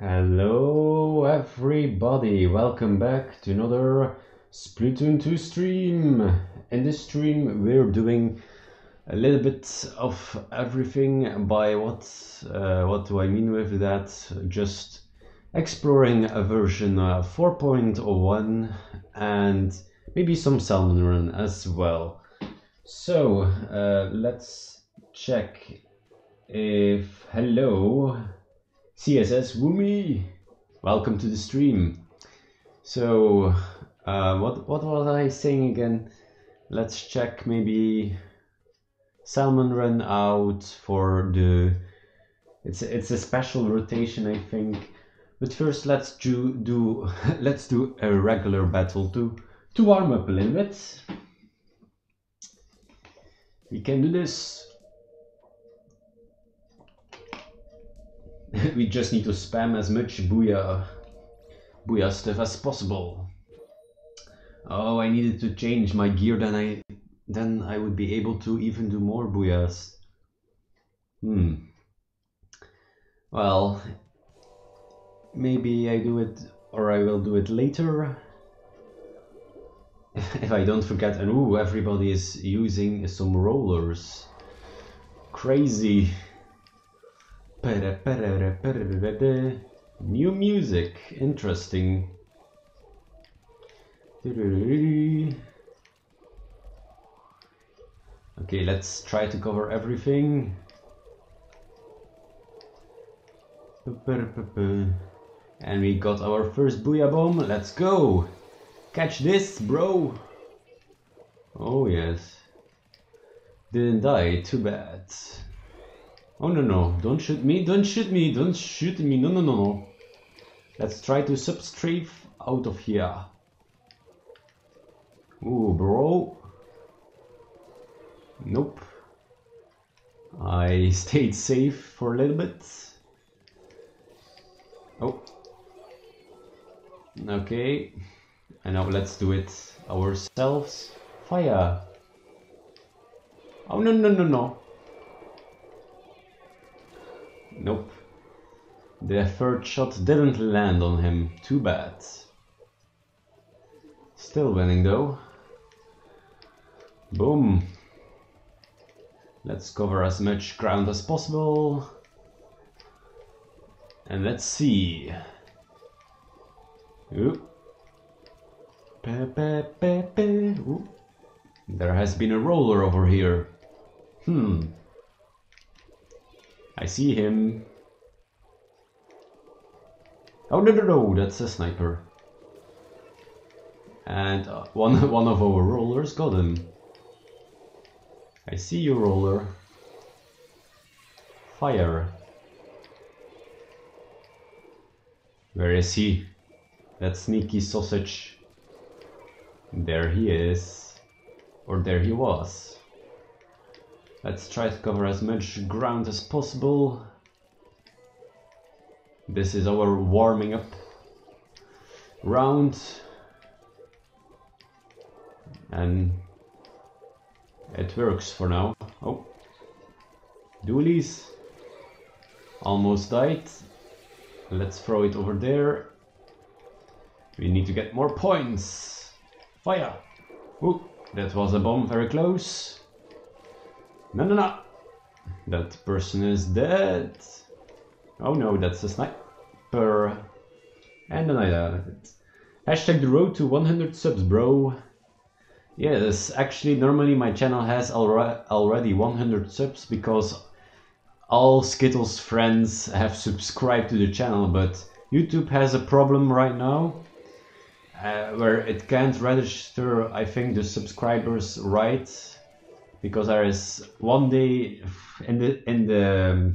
Hello everybody, welcome back to another Splatoon 2 stream. In this stream we're doing a little bit of everything. By what uh, what do I mean with that? Just exploring a version uh, 4.01 and maybe some Salmon Run as well. So uh, let's check if hello CSS Woomy, welcome to the stream. So uh, what what was I saying again? Let's check maybe Salmon Run out for the it's it's a special rotation I think. But first let's do do let's do a regular battle to to warm up a little bit. We can do this. we just need to spam as much booyah, booyah stuff as possible. Oh, I needed to change my gear, then I, then I would be able to even do more booyahs. Hmm. Well, maybe I do it, or I will do it later. if I don't forget, and ooh, everybody is using some rollers. Crazy. New music, interesting. Okay, let's try to cover everything. And we got our first booyah bomb. Let's go! Catch this, bro! Oh yes. Didn't die, too bad. Oh no no, don't shoot me, don't shoot me, don't shoot me, no no no no. Let's try to substrafe out of here. Ooh, bro. Nope. I stayed safe for a little bit. Oh. Okay. And now let's do it ourselves. Fire. Oh no no no no. Nope. The third shot didn't land on him. Too bad. Still winning though. Boom. Let's cover as much ground as possible. And let's see. Ooh. Pe -pe -pe. There has been a roller over here. Hmm. I see him. Oh no no no, that's a sniper. And uh, one one of our rollers got him. I see you, roller. Fire. Where is he? That sneaky sausage. There he is. Or there he was. Let's try to cover as much ground as possible. This is our warming up round. And it works for now. Oh. Dualies. Almost died. Let's throw it over there. We need to get more points. Fire! Ooh, that was a bomb very close. No, no, no. That person is dead. Oh no, that's a sniper. And then I died. Hashtag the road to 100 subs, bro. Yes, actually, normally my channel has alre already 100 subs because all Skittles friends have subscribed to the channel, but YouTube has a problem right now uh, where it can't register, I think, the subscribers right because there is one day in the in the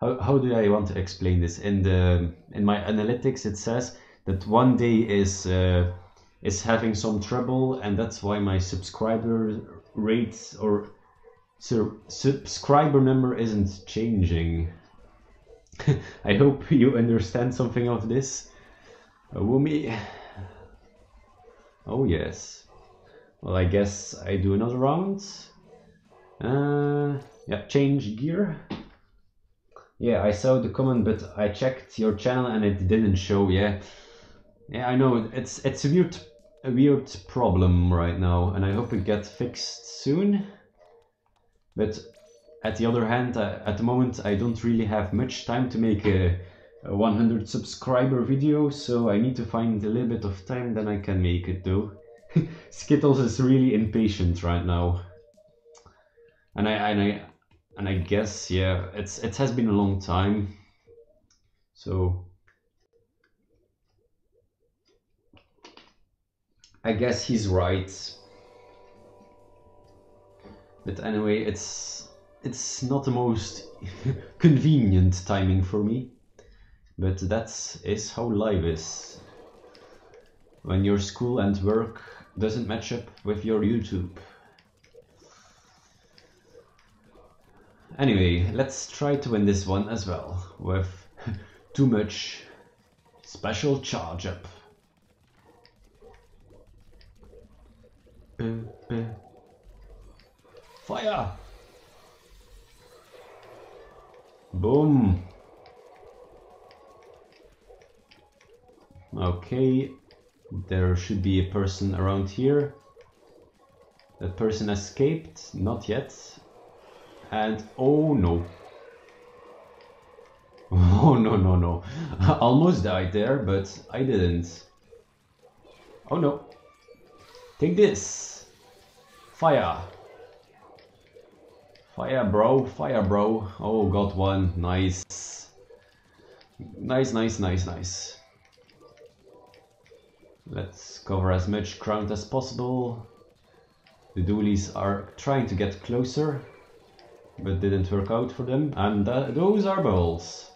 how, how do I want to explain this? In the in my analytics it says that one day is uh, is having some trouble and that's why my subscriber rates or su subscriber number isn't changing. I hope you understand something of this. Uh, Woomy oh yes well I guess I do another round uh, yeah change gear Yeah, I saw the comment, but I checked your channel and it didn't show. Yeah, yeah, I know it's it's a weird a weird problem right now, and I hope it gets fixed soon. But at the other hand, uh, at the moment, I don't really have much time to make a, a 100 subscriber video, so I need to find a little bit of time, then I can make it though. Skittles is really impatient right now. And I, and I, and I guess, yeah, it's, it has been a long time. So, I guess he's right. But anyway, it's it's not the most convenient timing for me. But that is how life is. When your school and work doesn't match up with your YouTube. Anyway, let's try to win this one as well, with too much special charge up. Fire! Boom! Okay, there should be a person around here. That person escaped, not yet. And oh no. Oh no no no. Almost died there, but I didn't. Oh no. Take this. Fire. Fire, bro. Fire, bro. Oh, got one. Nice. Nice, nice, nice, nice. Let's cover as much ground as possible. The dualies are trying to get closer, but didn't work out for them. And those are balls.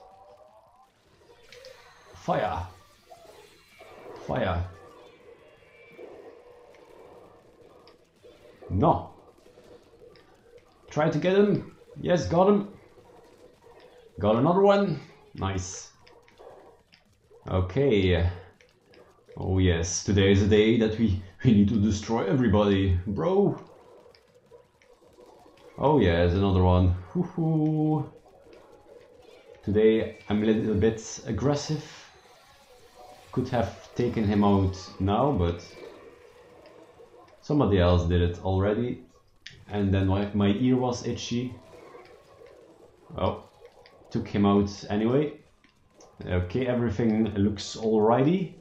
Fire. Fire. No. Try to get him. Yes, got him. Got another one. Nice. Okay. Oh yes, today is a day that we, we need to destroy everybody, bro. Oh yes, another one. Hoo Today I'm a little bit aggressive. Could have taken him out now, but somebody else did it already and then my, my ear was itchy. Oh, took him out anyway. Okay, everything looks alrighty.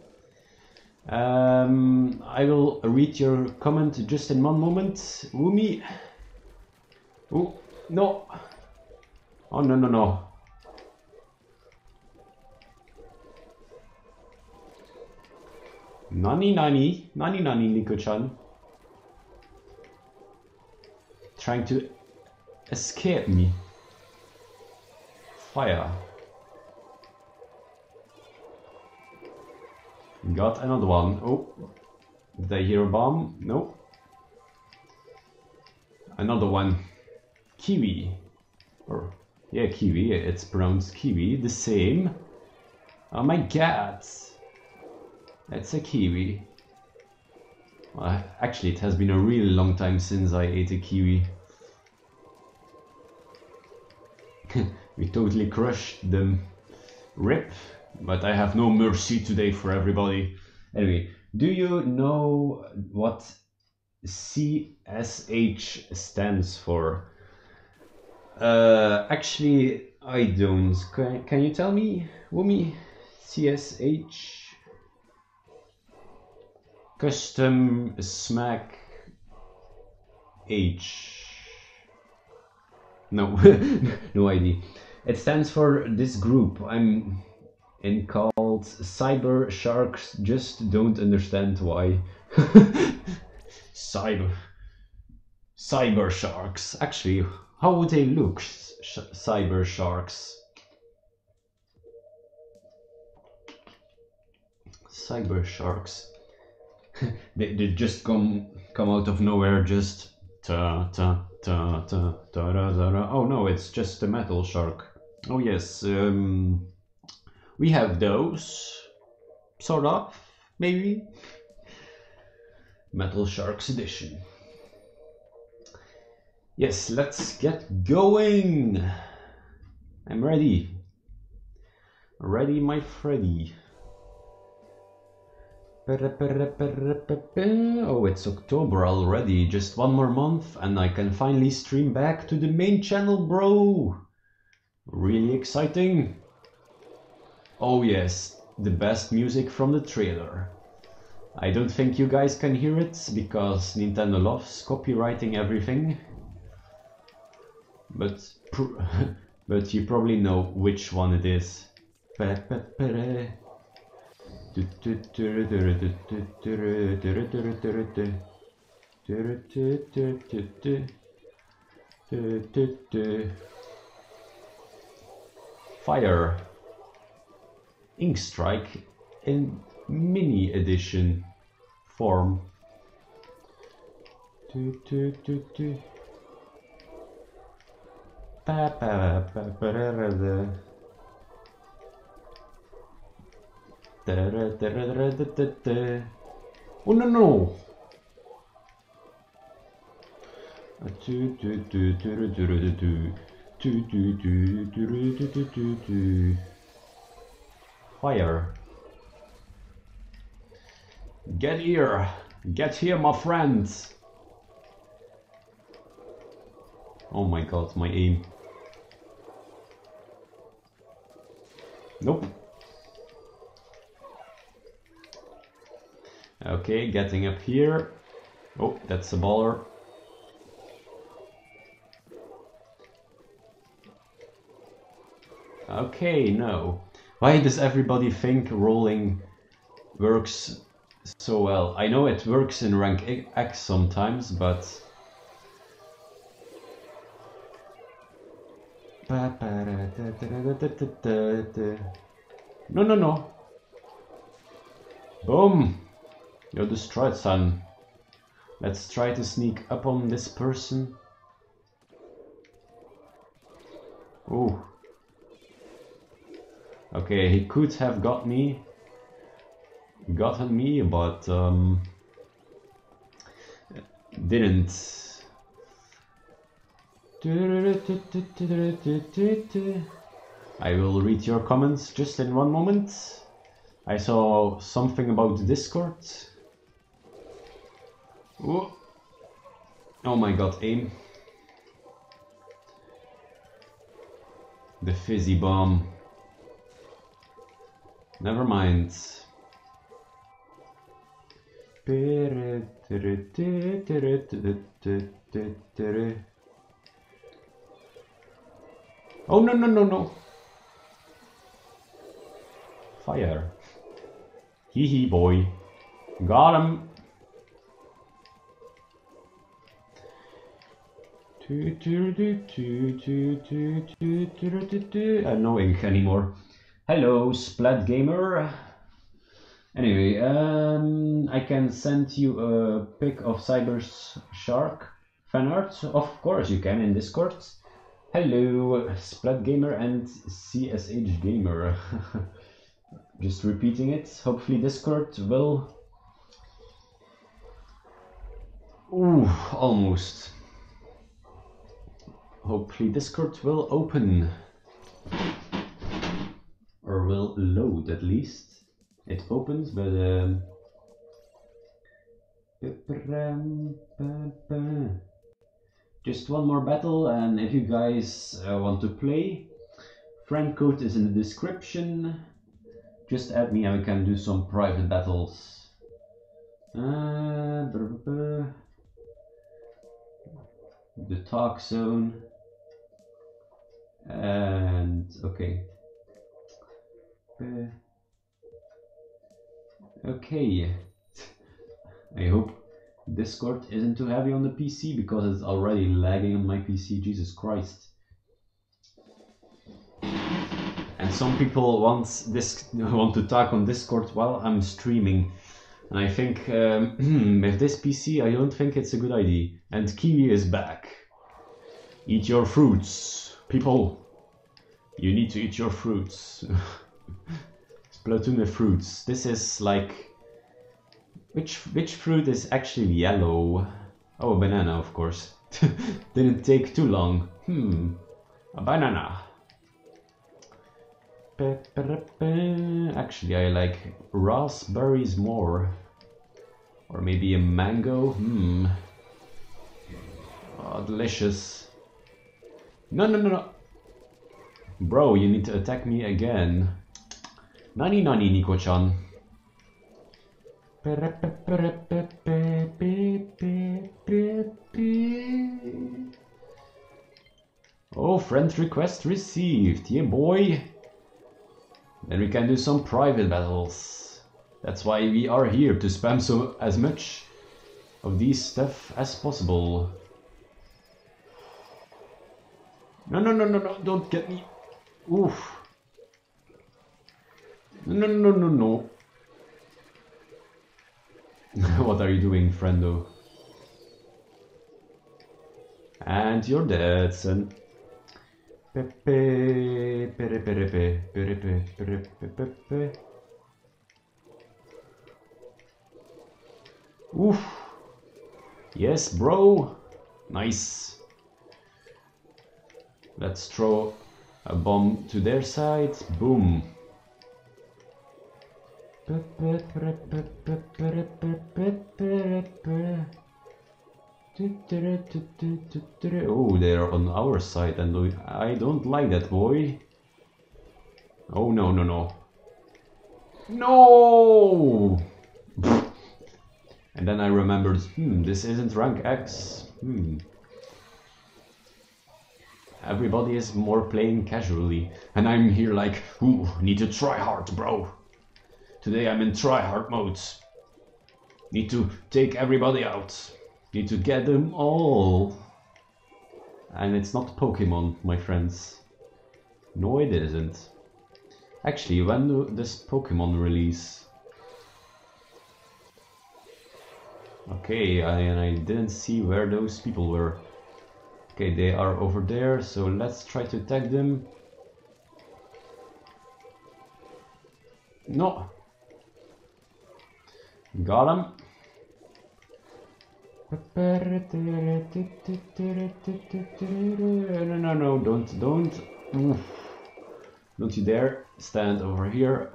Um, I will read your comment just in one moment. Woomy. Oh, no. Oh, no, no, no. Nani, nani, nani, nani, Nico-chan trying to escape me. Fire. Got another one. Oh, did I hear a bomb? No. Another one. Kiwi. Or, yeah, kiwi. It's pronounced kiwi. The same. Oh my god. That's a kiwi. Well, actually, it has been a really long time since I ate a kiwi. we totally crushed them. Rip. But I have no mercy today for everybody. Anyway, do you know what CSH stands for? Uh, actually, I don't. Can, can you tell me, Woomy? CSH? Custom Smack H. No, no idea. It stands for this group I'm in called Cyber Sharks. Just don't understand why. Cyber. Cyber Sharks. Actually, how would they look? Sh cyber Sharks. Cyber Sharks. they, they just come come out of nowhere just ta ta Ta, ta, ta, da, da, da. Oh no, it's just a metal shark. Oh yes, um, we have those, sort of, maybe. Metal Sharks edition. Yes, let's get going. I'm ready Ready, my Freddy. Oh, it's October already. Just one more month and I can finally stream back to the main channel, bro. Really exciting. Oh yes, the best music from the trailer. I don't think you guys can hear it because Nintendo loves copywriting everything. But but you probably know which one it is. Fire Ink Strike in mini edition form. Oh no no! Fire. Get here! Get here, my friends! Oh my god, my aim. Nope. Okay, getting up here. Oh, that's a baller. Okay, no. Why does everybody think rolling works so well? I know it works in rank X sometimes, but... No, no, no. Boom! You're destroyed, son. Let's try to sneak up on this person. Oh. Okay, he could have got me. Gotten me, but um, didn't. I will read your comments just in one moment. I saw something about Discord. Oh my god, aim. The fizzy bomb. Never mind. Oh no no no no! Fire. Hee hee boy. Got him! Annoying anymore. Hello, Splat Gamer. Anyway, um, I can send you a pic of Cyber's Shark fan art. Of course, you can in Discord. Hello, Splat Gamer and CSH Gamer. Just repeating it. Hopefully, Discord will. Ooh, almost hopefully Discord will open or will load at least. It opens but um, just one more battle and if you guys uh, want to play friend code is in the description. Just add me and we can do some private battles. Uh, the talk zone. And okay uh, okay. I hope Discord isn't too heavy on the PC because it's already lagging on my PC Jesus Christ. And some people want this want to talk on Discord while I'm streaming. And I think um, with this PC I don't think it's a good idea. And Kiwi is back. Eat your fruits People, you need to eat your fruits. Splatoon fruits. This is like... Which, which fruit is actually yellow? Oh, a banana, of course. Didn't take too long. Hmm, a banana. Actually, I like raspberries more. Or maybe a mango. Hmm. Oh, delicious. No, no, no, no. Bro, you need to attack me again. Nani nani, Nico-chan. Oh, friend request received. Yeah, boy. Then we can do some private battles. That's why we are here, to spam so as much of these stuff as possible. No, no, no, no, no, don't get me. Oof. No, no, no, no. what are you doing, friendo? And you're dead, son. Pepe, pere, pere, pe, pere, pe, pere, pe, pe, pe. Oof. Yes, bro. Nice. Let's throw a bomb to their side. Boom. Oh, they're on our side and I don't like that, boy. Oh, no, no, no. No! and then I remembered, hmm, this isn't rank X. Hmm. Everybody is more playing casually. And I'm here like, ooh, need to try hard, bro. Today I'm in try hard mode. Need to take everybody out. Need to get them all. And it's not Pokemon, my friends. No, it isn't. Actually, when do this Pokemon release? Okay, I, and I didn't see where those people were. Okay, they are over there, so let's try to tag them. No. Got him. No, no, no, don't, don't. Oof. Don't you dare stand over here.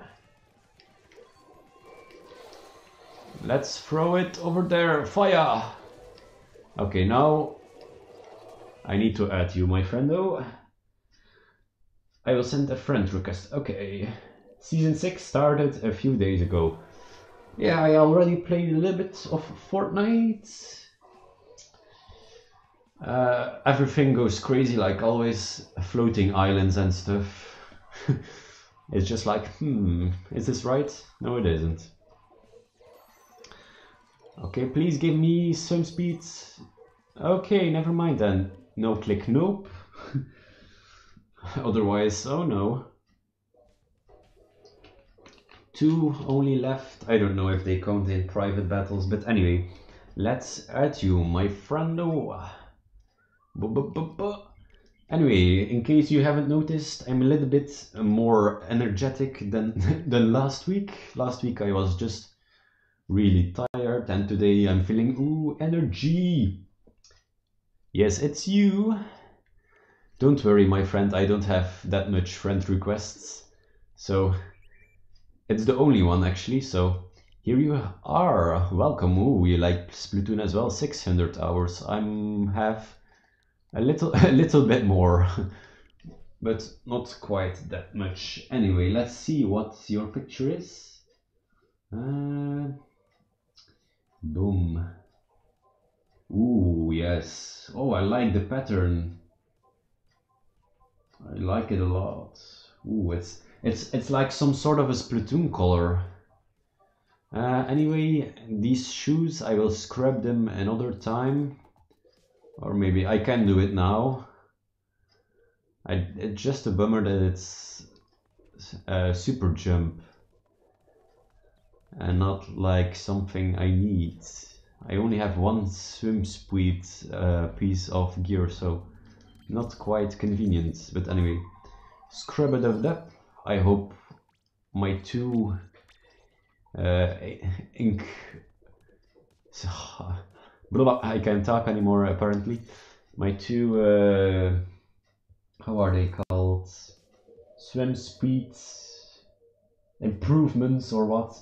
Let's throw it over there. Fire! Okay, now I need to add you, my friendo. I will send a friend request. Okay. Season 6 started a few days ago. Yeah, I already played a little bit of Fortnite. Uh, everything goes crazy like always, floating islands and stuff. it's just like, hmm, is this right? No, it isn't. Okay, please give me some speed. Okay, never mind then. No click, nope. Otherwise, oh no. Two only left. I don't know if they count in private battles, but anyway, let's add you, my friendo. Oh, ah. Anyway, in case you haven't noticed, I'm a little bit more energetic than than last week. Last week I was just really tired, and today I'm feeling ooh energy. Yes, it's you. Don't worry, my friend, I don't have that much friend requests. So, it's the only one actually, so here you are. Welcome. Ooh, you like Splatoon as well? 600 hours. I'm have a little, a little bit more, but not quite that much. Anyway, let's see what your picture is. Uh, boom. Ooh, yes. Oh, I like the pattern. I like it a lot. Ooh, it's it's it's like some sort of a Splatoon color. Uh, anyway, these shoes, I will scrub them another time. Or maybe I can do it now. I, it's just a bummer that it's a super jump. And not like something I need. I only have one swim speed uh, piece of gear, so not quite convenient. But anyway, scrub it of that. I hope my two uh, ink. I can't talk anymore apparently. My two. Uh, how are they called? swim speed improvements or what?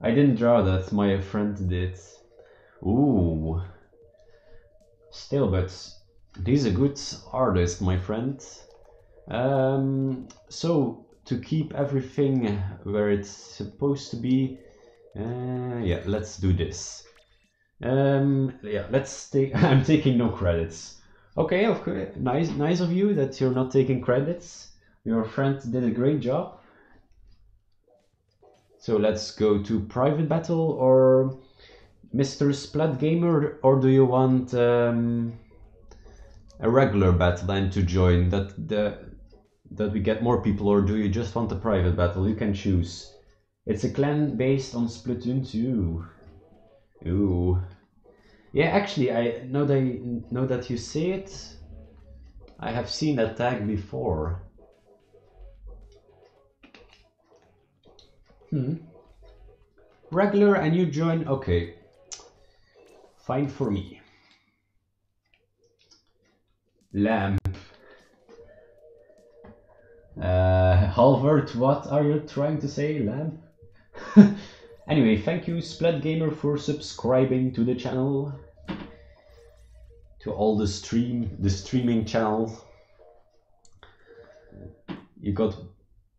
I didn't draw that, my friend did. Ooh. Still, but he's a good artist, my friend. Um, so, to keep everything where it's supposed to be, uh, yeah, let's do this. Um, yeah, let's take. I'm taking no credits. Okay, okay, nice, nice of you that you're not taking credits. Your friend did a great job. So let's go to private battle or Mr. Splat Gamer, or do you want um, a regular battle and to join that the that we get more people, or do you just want a private battle? You can choose. It's a clan based on Splatoon 2. Ooh. Yeah, actually, I know that know that you say it. I have seen that tag before. Hmm. Regular and you join. Okay. Fine for me. Lamp. Uh, Halvard, what are you trying to say, Lamp? Anyway, thank you Splat Gamer for subscribing to the channel. To all the stream the streaming channel. You got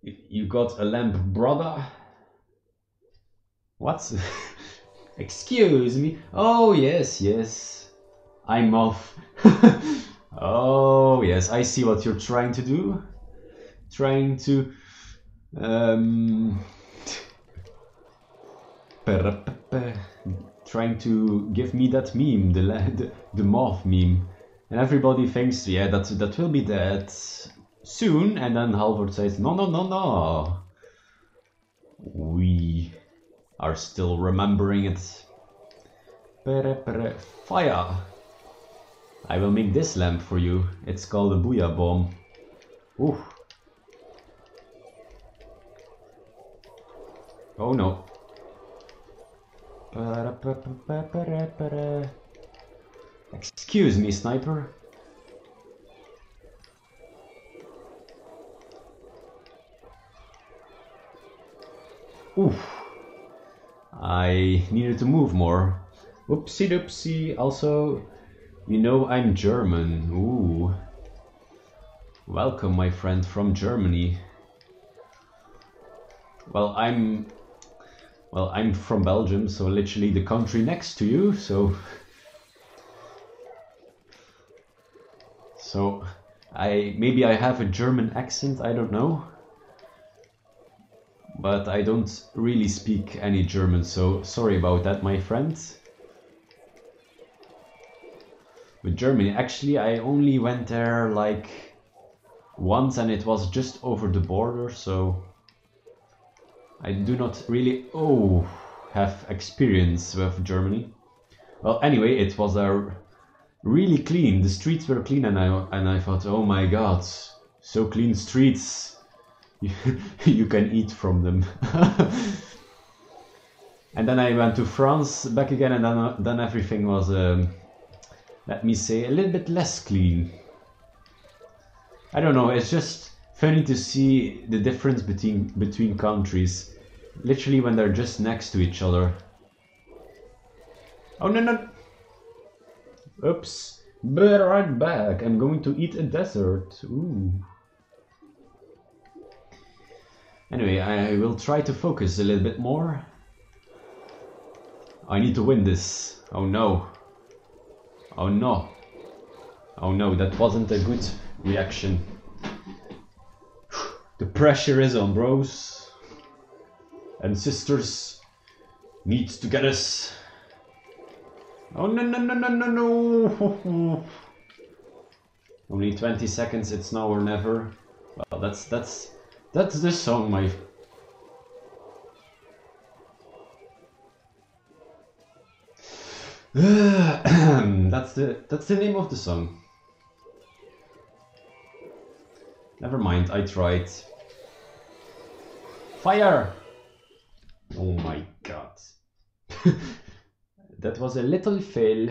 you got a lamp brother. What? Excuse me. Oh yes, yes. I'm off. oh yes, I see what you're trying to do. Trying to um trying to give me that meme, the, the, the moth meme. And everybody thinks, yeah, that, that will be dead soon. And then Halvard says, no, no, no, no. We are still remembering it. Fire! I will make this lamp for you. It's called a Booyah Bomb. Ooh. Oh no. Excuse me, sniper. Oof. I needed to move more. Oopsie doopsie. Also, you know I'm German. Ooh. Welcome, my friend from Germany. Well, I'm well, I'm from Belgium, so literally the country next to you, so... So, I maybe I have a German accent, I don't know. But I don't really speak any German, so sorry about that, my friends. With Germany, actually I only went there like once and it was just over the border, so I do not really oh have experience with Germany. Well, anyway, it was a really clean. The streets were clean, and I and I thought, oh my god, so clean streets. you can eat from them. and then I went to France back again, and then then everything was, um, let me say, a little bit less clean. I don't know. It's just funny to see the difference between between countries literally when they're just next to each other. Oh no no. Oops. Be right back. I'm going to eat a dessert. Ooh. Anyway I will try to focus a little bit more. I need to win this. Oh no. Oh no. Oh no. That wasn't a good reaction the pressure is on, bros. And sisters needs to get us. Oh no no no no no no! Only 20 seconds. It's now or never. Well, that's that's that's the song, my. that's the that's the name of the song. Never mind, I tried. Fire! Oh my god. that was a little fail.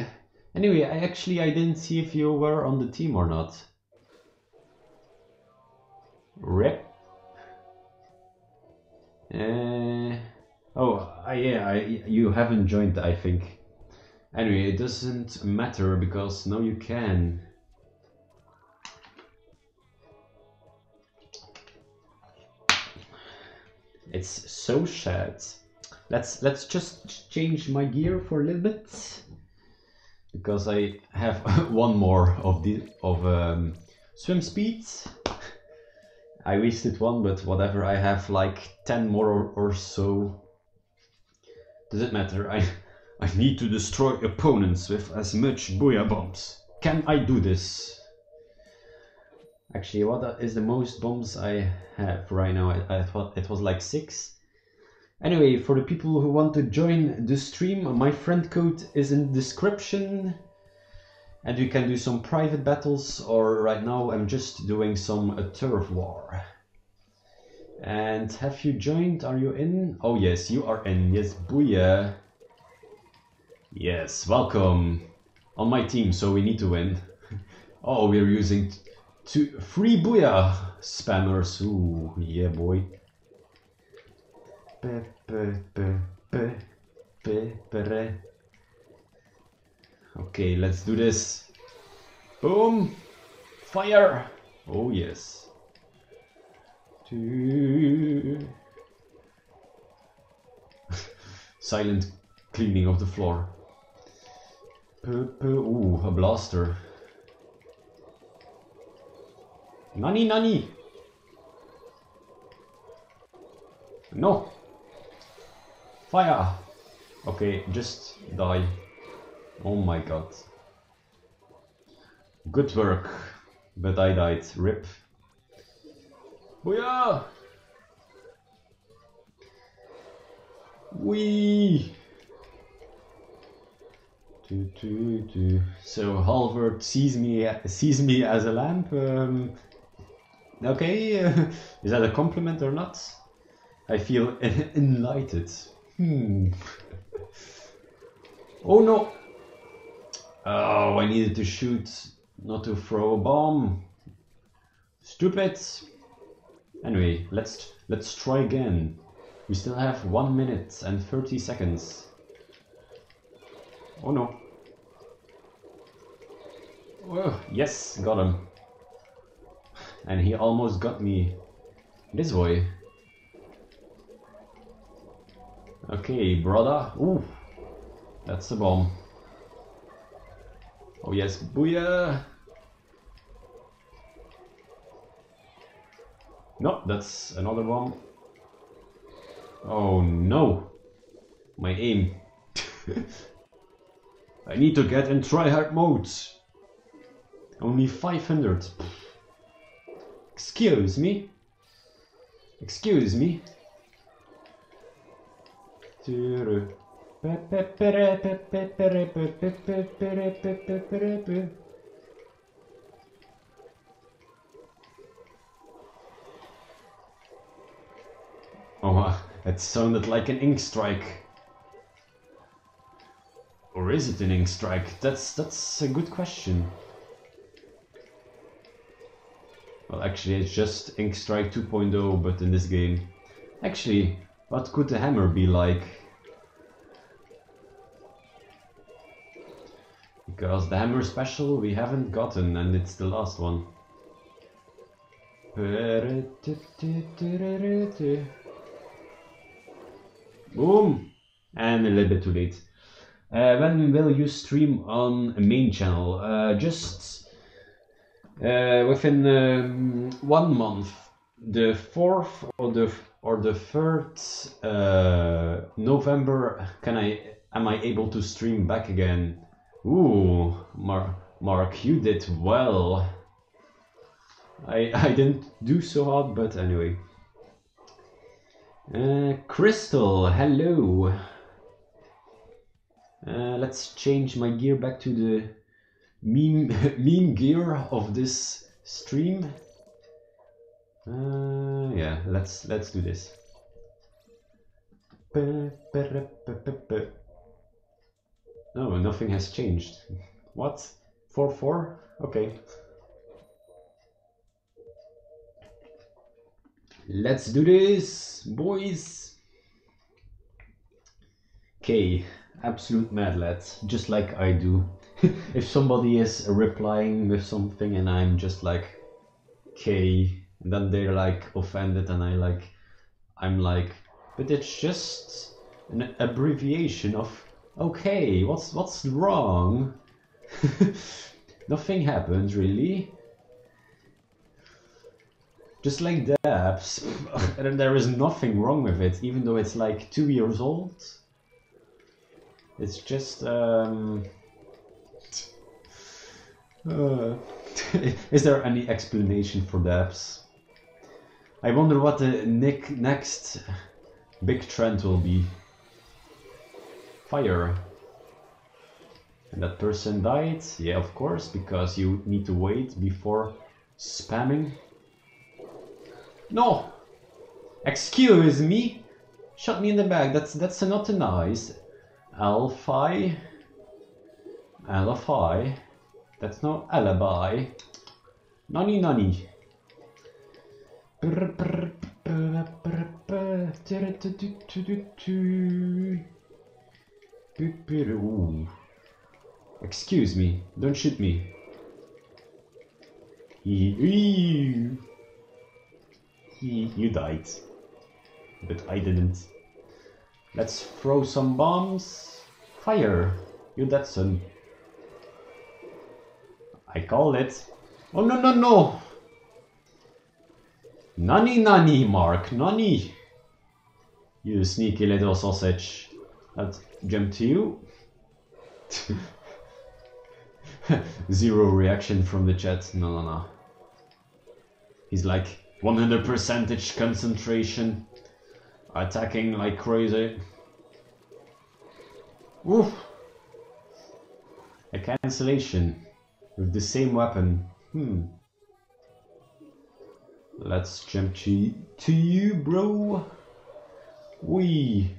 Anyway, I actually I didn't see if you were on the team or not. Rip. Uh, oh, uh, yeah, I, you haven't joined, I think. Anyway, it doesn't matter because now you can. It's so sad. Let's let's just change my gear for a little bit because I have one more of the of um, swim speeds. I wasted one, but whatever. I have like ten more or, or so. Does it matter? I I need to destroy opponents with as much booyah bombs. Can I do this? Actually, what is the most bombs I have right now? I, I thought it was like six. Anyway, for the people who want to join the stream, my friend code is in description. And you can do some private battles, or right now I'm just doing some a turf war. And have you joined? Are you in? Oh yes, you are in. Yes, booyah. Yes, welcome on my team, so we need to win. oh, we're using two free booyah spammers. Ooh, yeah, boy. Okay, let's do this. Boom! Fire! Oh, yes. Silent cleaning of the floor. Ooh, a blaster. Nani, nani! No! Fire! Okay, just die. Oh my god. Good work. But I died. Rip. Booyah! Wee! Do, do, do. So Halvard sees me sees me as a lamp. Um, okay, uh, is that a compliment or not? I feel enlightened. Hmm. oh no! Oh, I needed to shoot, not to throw a bomb. Stupid. Anyway, let's let's try again. We still have one minute and thirty seconds. Oh no. Oh, yes, got him. And he almost got me this way. Okay, brother. Ooh, that's a bomb. Oh yes, booyah! No, that's another bomb. Oh no! My aim. I need to get in tryhard mode. Only 500. Excuse me. Excuse me. Oh, that sounded like an ink strike. Or is it an ink strike? That's that's a good question. Well, actually, it's just Ink Strike 2.0, but in this game. Actually, what could the hammer be like? Because the hammer special we haven't gotten, and it's the last one. Boom! And a little bit too late. Uh, when will you stream on a main channel? Uh, just uh, within um, one month, the fourth or the or the third uh, November, can I am I able to stream back again? Ooh, Mar Mark, you did well. I I didn't do so hard, but anyway. Uh, Crystal, hello. Uh, let's change my gear back to the meme meme gear of this stream. Uh, yeah, let's let's do this. No, nothing has changed. What? 4 4? Okay. Let's do this, boys. Okay, absolute mad lads, just like I do. if somebody is replying with something and I'm just like, okay, and then they're like offended and I like, I'm like, but it's just an abbreviation of okay, what's what's wrong? Nothing happens really. Just like dabs, and there is nothing wrong with it, even though it's like two years old. It's just um, uh, is there any explanation for dabs? I wonder what the Nick next big trend will be. Fire. And that person died? Yeah, of course, because you need to wait before spamming. No! Excuse me! Shot me in the back, that's that's not nice. Alphi. Alphi. That's no alibi. Nani nani. Excuse me, don't shoot me. You died. But I didn't. Let's throw some bombs. Fire! You dead son. I call it. Oh no no no! Nani nani, Mark, nani! You sneaky little sausage. Let's jump to you. Zero reaction from the chat. No, no, no. He's like 100% concentration. Attacking like crazy. Oof. A cancellation with the same weapon. Hmm. Let's jump to, to you, bro. We.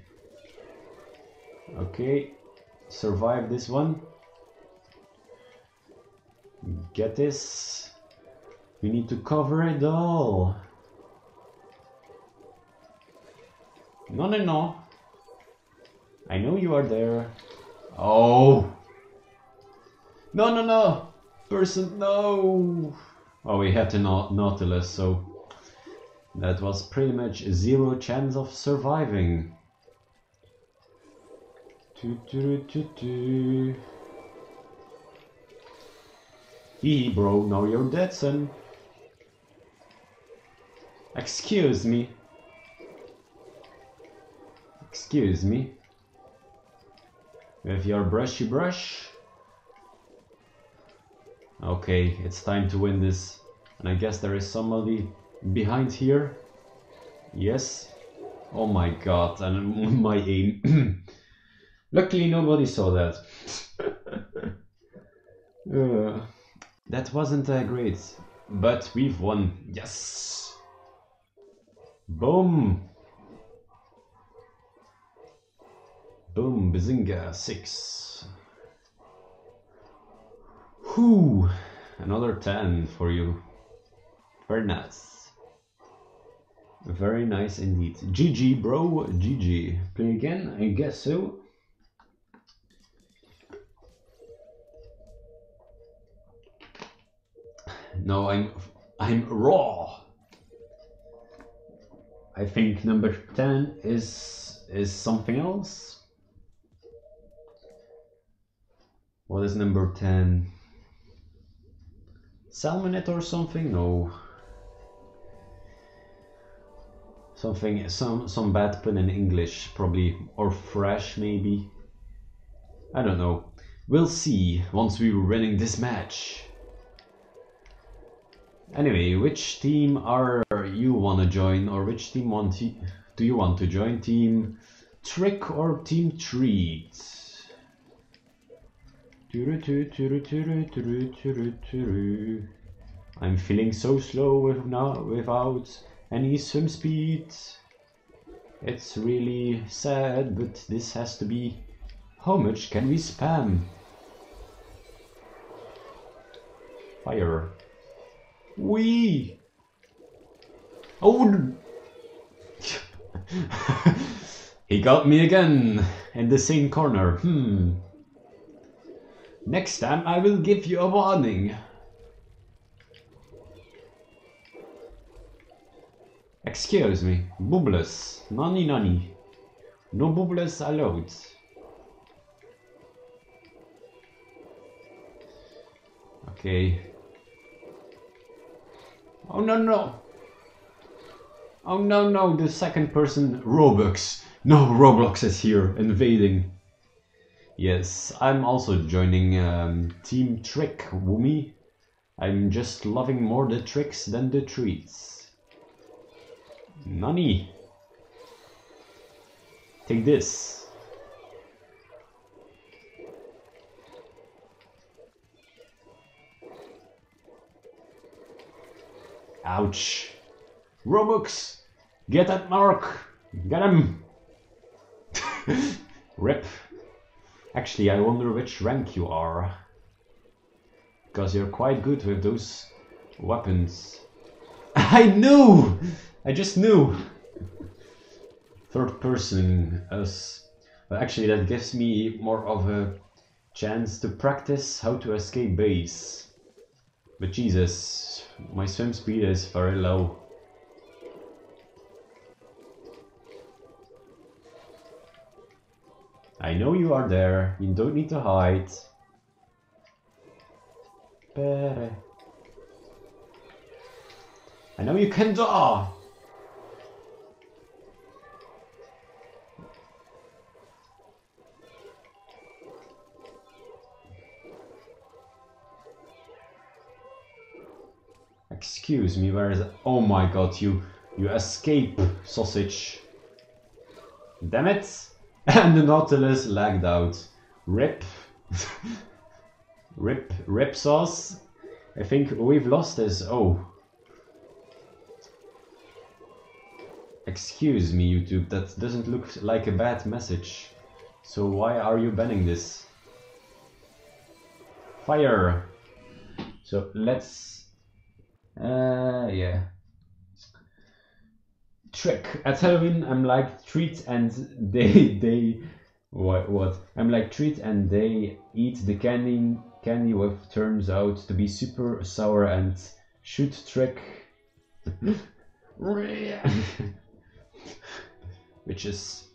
Okay. Survive this one. Get this. We need to cover it all. No, no, no. I know you are there. Oh. No, no, no. Person, no. Oh, we had the Nautilus, so that was pretty much zero chance of surviving. Do, do, do, do. Hee bro, now you're dead, son. Excuse me. Excuse me. With your brushy brush. Okay, it's time to win this. And I guess there is somebody behind here. Yes. Oh my god, and my aim. Luckily nobody saw that. uh. That wasn't uh, great, but we've won. Yes! Boom! Boom, Bazinga, 6. Whew! Another 10 for you. Very nice. Very nice indeed. GG, bro. GG. Play again? I guess so. No, I'm I'm raw. I think number 10 is is something else. What is number 10? Salmonet or something? No. Something some some bad pun in English probably or fresh maybe. I don't know. We'll see once we're winning this match. Anyway, which team are you wanna join, or which team want to, do you want to join? Team Trick or Team Treat? I'm feeling so slow with now without any swim speed. It's really sad, but this has to be. How much can we spam? Fire. We. Oh, he got me again in the same corner. Hmm. Next time I will give you a warning. Excuse me, bubbles, nani nani. No bubbles allowed. Okay. Oh no no! Oh no no, the second person Robux. No, Roblox is here, invading. Yes, I'm also joining um, Team Trick, Woomy. I'm just loving more the tricks than the treats. Nani? Take this. Ouch. Robux! Get that mark! Get him! Rip. Actually, I wonder which rank you are. Because you're quite good with those weapons. I knew! I just knew! Third person us. But actually that gives me more of a chance to practice how to escape base. But Jesus, my swim speed is very low. I know you are there, you don't need to hide. I know you can draw! Excuse me, where is it? Oh my god, you you escape, sausage. Damn it! And the Nautilus lagged out. Rip. rip, rip sauce. I think we've lost this. Oh. Excuse me, YouTube, that doesn't look like a bad message. So why are you banning this? Fire! So let's... Uh, yeah. Trick. At Halloween, I'm like treat and they, they... What, what? I'm like treat and they eat the candy, candy what turns out to be super sour and shoot trick. Which is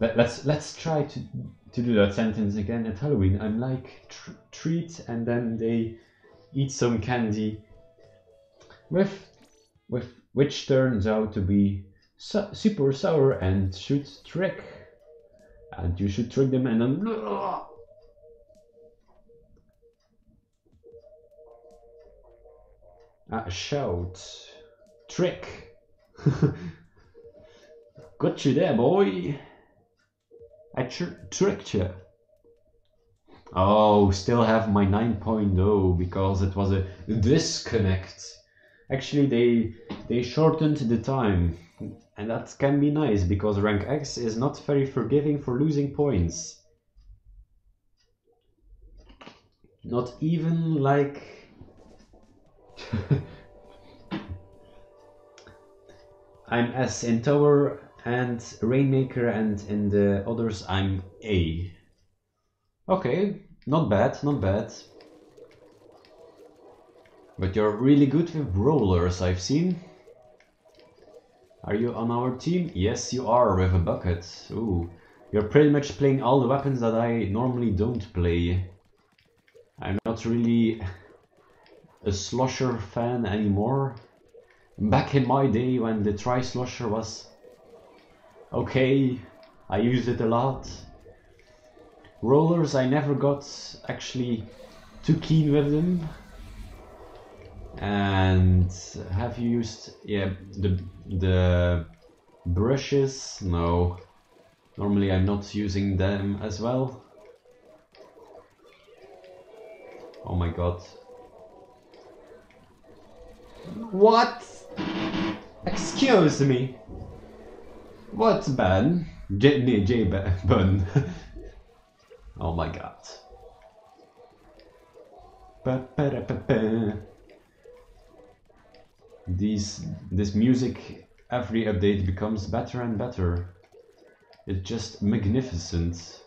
let, let's let's try to to do that sentence again at Halloween. I'm like tr treat, and then they eat some candy with with which turns out to be su super sour and should trick, and you should trick them and then. Ah, shout, trick. Got you there, boy. I tr tricked you. Oh, still have my 9.0 because it was a disconnect. Actually, they they shortened the time, and that can be nice because rank X is not very forgiving for losing points. Not even like. I'm S in tower and Rainmaker and in the others I'm A. Okay, not bad, not bad. But you're really good with rollers, I've seen. Are you on our team? Yes, you are with a bucket. Ooh, you're pretty much playing all the weapons that I normally don't play. I'm not really a slosher fan anymore. Back in my day when the tri-slosher was okay, I used it a lot. Rollers, I never got actually too keen with them. And have you used, yeah, the, the brushes? No. Normally I'm not using them as well. Oh my god. What? Excuse me. What's Ben? J, J Ben. oh my god. These, this music every update becomes better and better. It's just magnificent.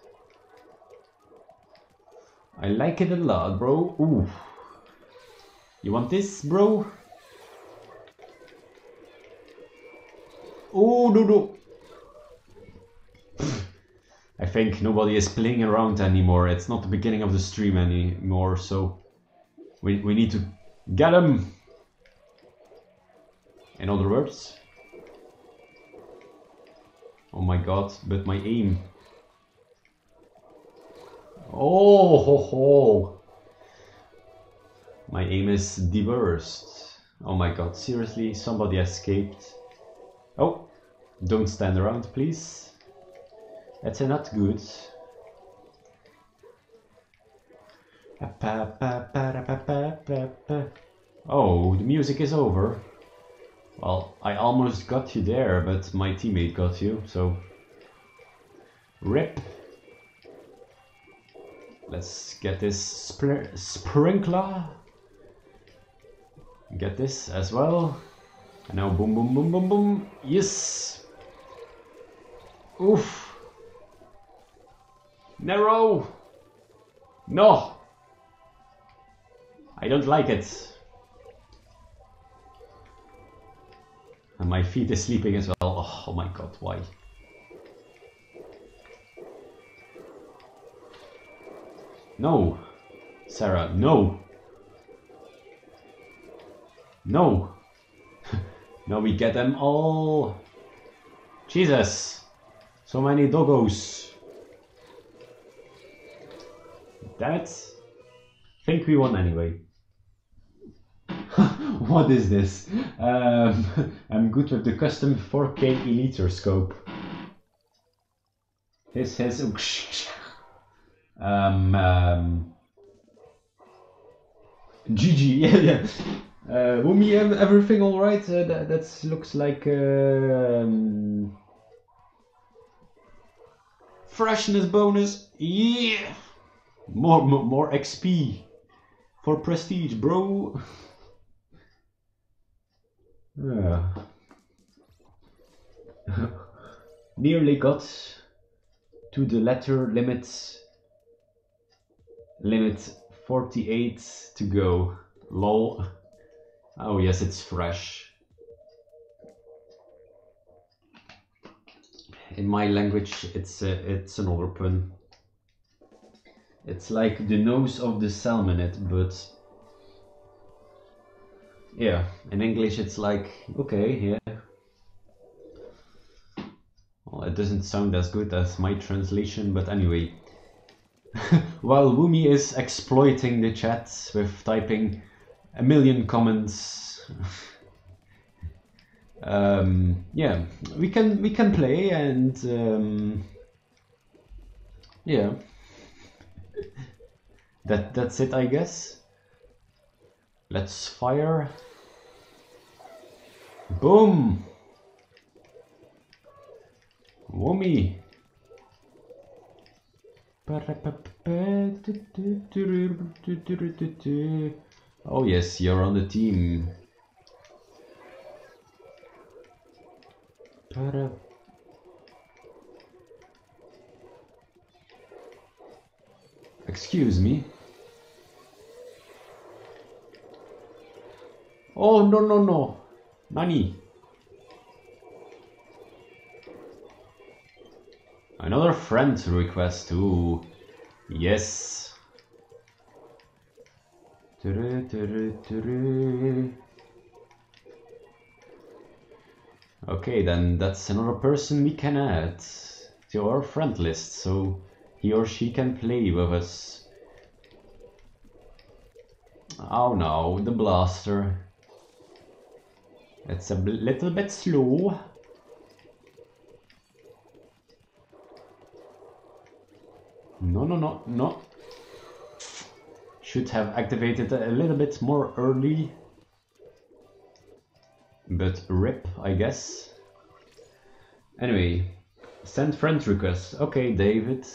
I like it a lot, bro. Ooh. You want this, bro? Oh, no, no. I think nobody is playing around anymore. It's not the beginning of the stream anymore, so we, we need to get him. In other words. Oh my god, but my aim. Oh ho ho. My aim is the worst. Oh my god, seriously, somebody escaped. Oh, don't stand around, please. That's not good. Oh, the music is over. Well, I almost got you there, but my teammate got you, so... RIP. Let's get this spr sprinkler. Get this as well. And now boom, boom, boom, boom, boom. Yes! Oof! Narrow! No! I don't like it. And my feet is sleeping as well. Oh, oh my god, why? No! Sarah, no! No! now we get them all! Jesus! So many doggos! It! think we won anyway. what is this? Um, I'm good with the custom 4K E-liter scope. This has um, um GG, yeah, yeah. Uh, Woomy, everything all right? Uh, that that looks like um, freshness bonus. Yeah, more more, more XP for prestige, bro. Yeah. Nearly got to the letter limit. Limit 48 to go. Lol. Oh yes, it's fresh. In my language, it's a, it's another pun. It's like the nose of the salmonet, but yeah, in English it's like, okay, yeah. Well, it doesn't sound as good as my translation, but anyway. While Woomy is exploiting the chat with typing a million comments, um, yeah, we can we can play and um, yeah, that that's it, I guess. Let's fire. Boom! Woomy! Oh yes, you're on the team. Excuse me. Oh, no, no, no. Nani? Another friend request, ooh. Yes. Okay, then that's another person we can add to our friend list, so he or she can play with us. Oh no, the blaster. It's a little bit slow. No, no, no, no. Should have activated a little bit more early. But rip, I guess. Anyway, send friend request. Okay, David.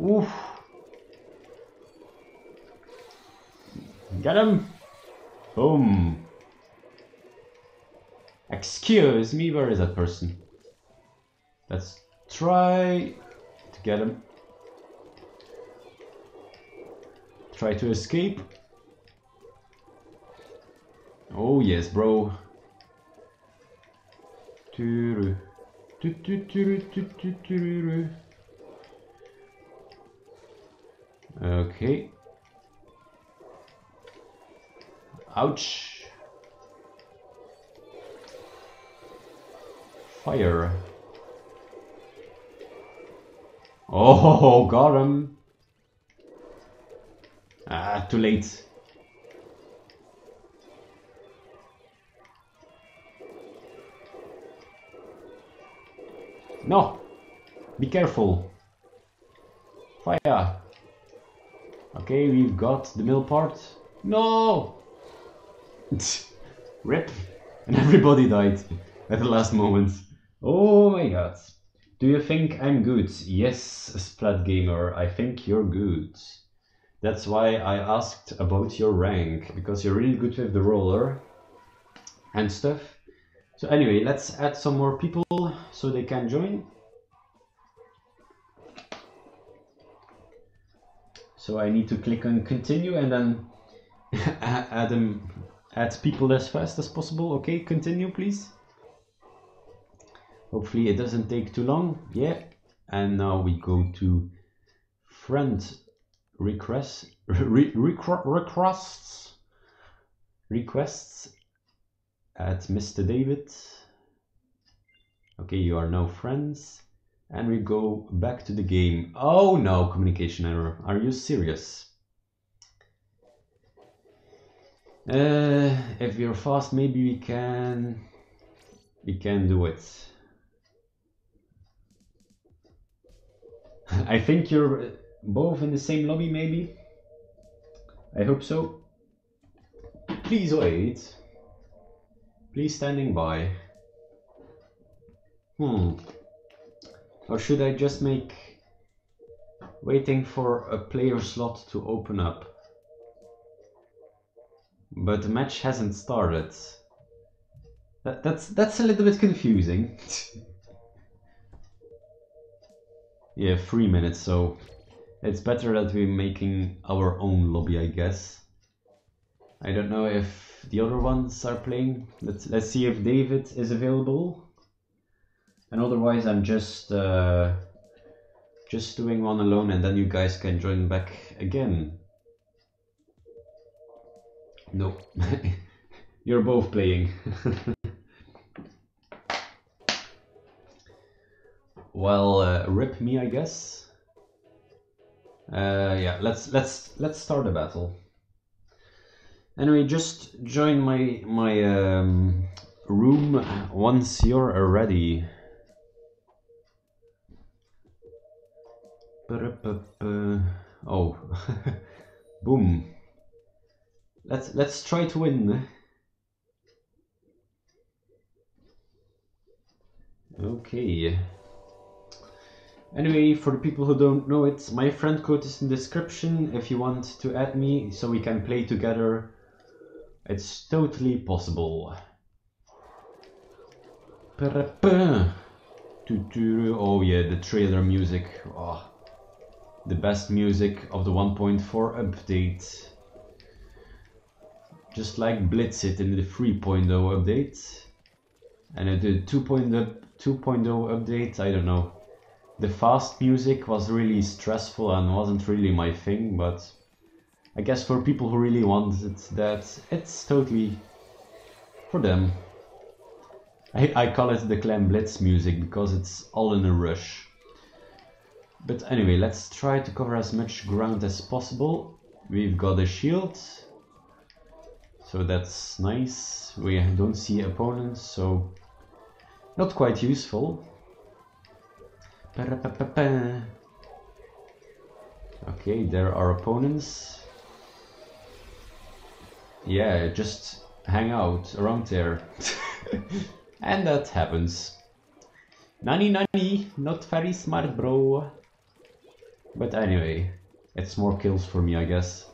Oof. Get him! Boom. Excuse me, where is that person? Let's try to get him. Try to escape. Oh yes, bro. Okay. Ouch. Fire. Oh, got him. Ah, too late. No! Be careful! Fire! Okay, we've got the middle part. No! Rip! And everybody died at the last moment. Oh my god. Do you think I'm good? Yes, Splat Gamer, I think you're good. That's why I asked about your rank, because you're really good with the roller and stuff. So anyway, let's add some more people so they can join. So I need to click on continue and then add them, add people as fast as possible. Okay, continue please. Hopefully it doesn't take too long. Yeah. And now we go to friend requests, re requests, requests at Mr. David. Okay, you are now friends. And we go back to the game. Oh no, communication error. Are you serious? Uh, if you're fast, maybe we can... We can do it. I think you're both in the same lobby, maybe? I hope so. Please wait. Please standing by. Hmm. Or should I just make waiting for a player slot to open up? But the match hasn't started. That, that's that's a little bit confusing. yeah, three minutes, so it's better that we're making our own lobby, I guess. I don't know if the other ones are playing. Let's let's see if David is available. And otherwise, I'm just uh, just doing one alone, and then you guys can join back again. No, you're both playing. well, uh, rip me, I guess. Uh, yeah, let's let's let's start a battle. Anyway, just join my my um, room once you're ready. Oh, boom. Let's let's try to win. Okay. Anyway, for the people who don't know it, my friend code is in the description if you want to add me so we can play together. It's totally possible. Oh yeah, the trailer music. Oh, the best music of the 1.4 update. Just like blitz it in the 3.0 update. And the 2.0 update, I don't know. The fast music was really stressful and wasn't really my thing, but I guess for people who really wanted that, it's totally for them. I, I call it the Clam Blitz music because it's all in a rush. But anyway, let's try to cover as much ground as possible. We've got a shield, so that's nice. We don't see opponents, so not quite useful. Okay, there are opponents. Yeah, just hang out around there. and that happens. Nani nani, not very smart bro. But anyway, it's more kills for me, I guess.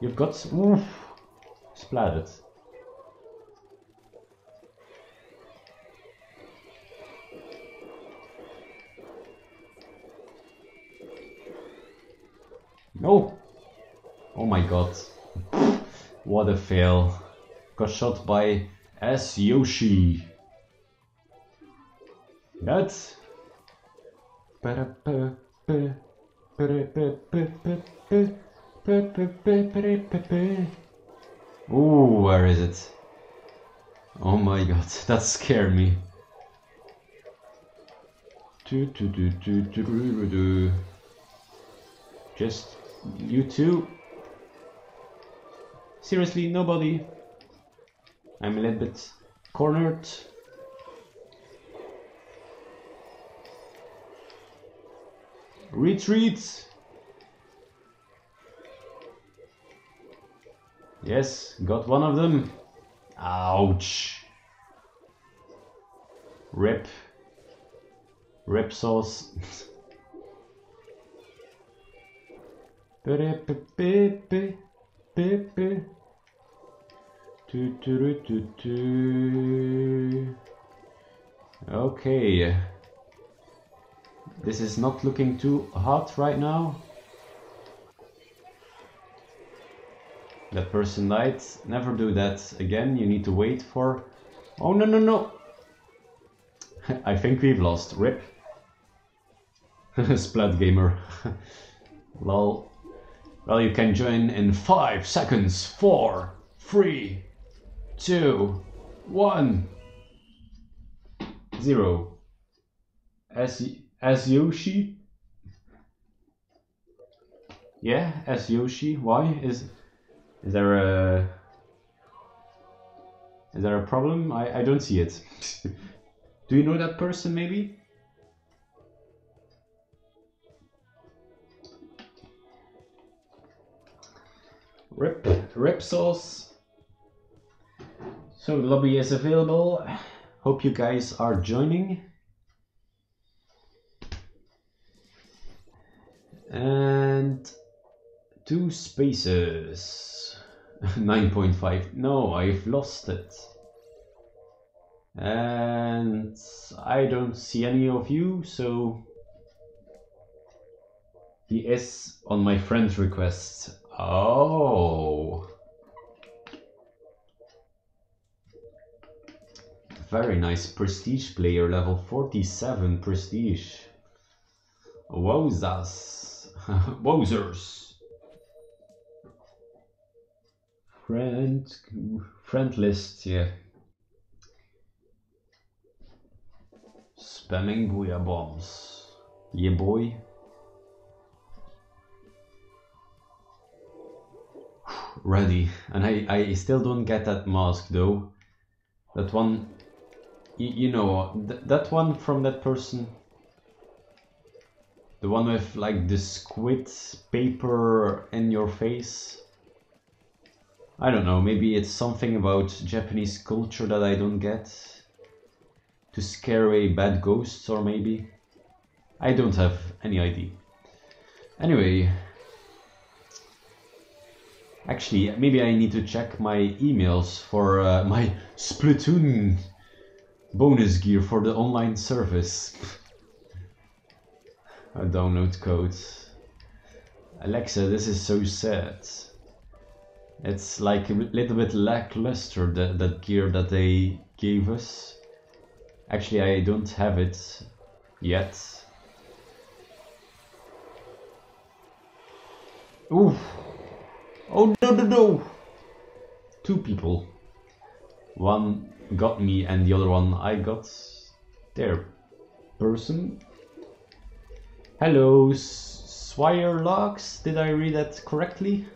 You've got oof, splatted. No! Oh. oh my god. What a fail. Got shot by S. Yoshi. That's... Ooh, where is it? Oh my god, that scared me. Just you two. Seriously, nobody. I'm a little bit cornered. Retreat! Yes, got one of them. Ouch. Rip. Rip sauce. Okay. This is not looking too hot right now. That person died. Never do that again. You need to wait for... Oh, no, no, no. I think we've lost. Rip. Splat gamer. Lol. Well, you can join in five seconds. Four, three, two, one, zero. As as Yoshi. Yeah, as Yoshi. Why is is there a is there a problem? I, I don't see it. Do you know that person maybe? Rip, rip sauce. So the lobby is available. Hope you guys are joining. And two spaces. 9.5. No, I've lost it. And I don't see any of you, so he is on my friend's request. Oh. Very nice prestige player, level 47 prestige. Wowzas. Wowzers. Friend, friend list, yeah. Spamming booyah bombs. Yeah, boy. Ready. And I, I still don't get that mask though. That one, you, you know, th that one from that person. The one with like the squid paper in your face. I don't know, maybe it's something about Japanese culture that I don't get. To scare away bad ghosts or maybe. I don't have any idea. Anyway. Actually, maybe I need to check my emails for uh, my Splatoon bonus gear for the online service. A download code. Alexa, this is so sad. It's like a little bit lackluster, that, that gear that they gave us. Actually, I don't have it yet. Ooh. Oh no no no! Two people. One got me and the other one I got their person. Hello, Swirelocks. Did I read that correctly?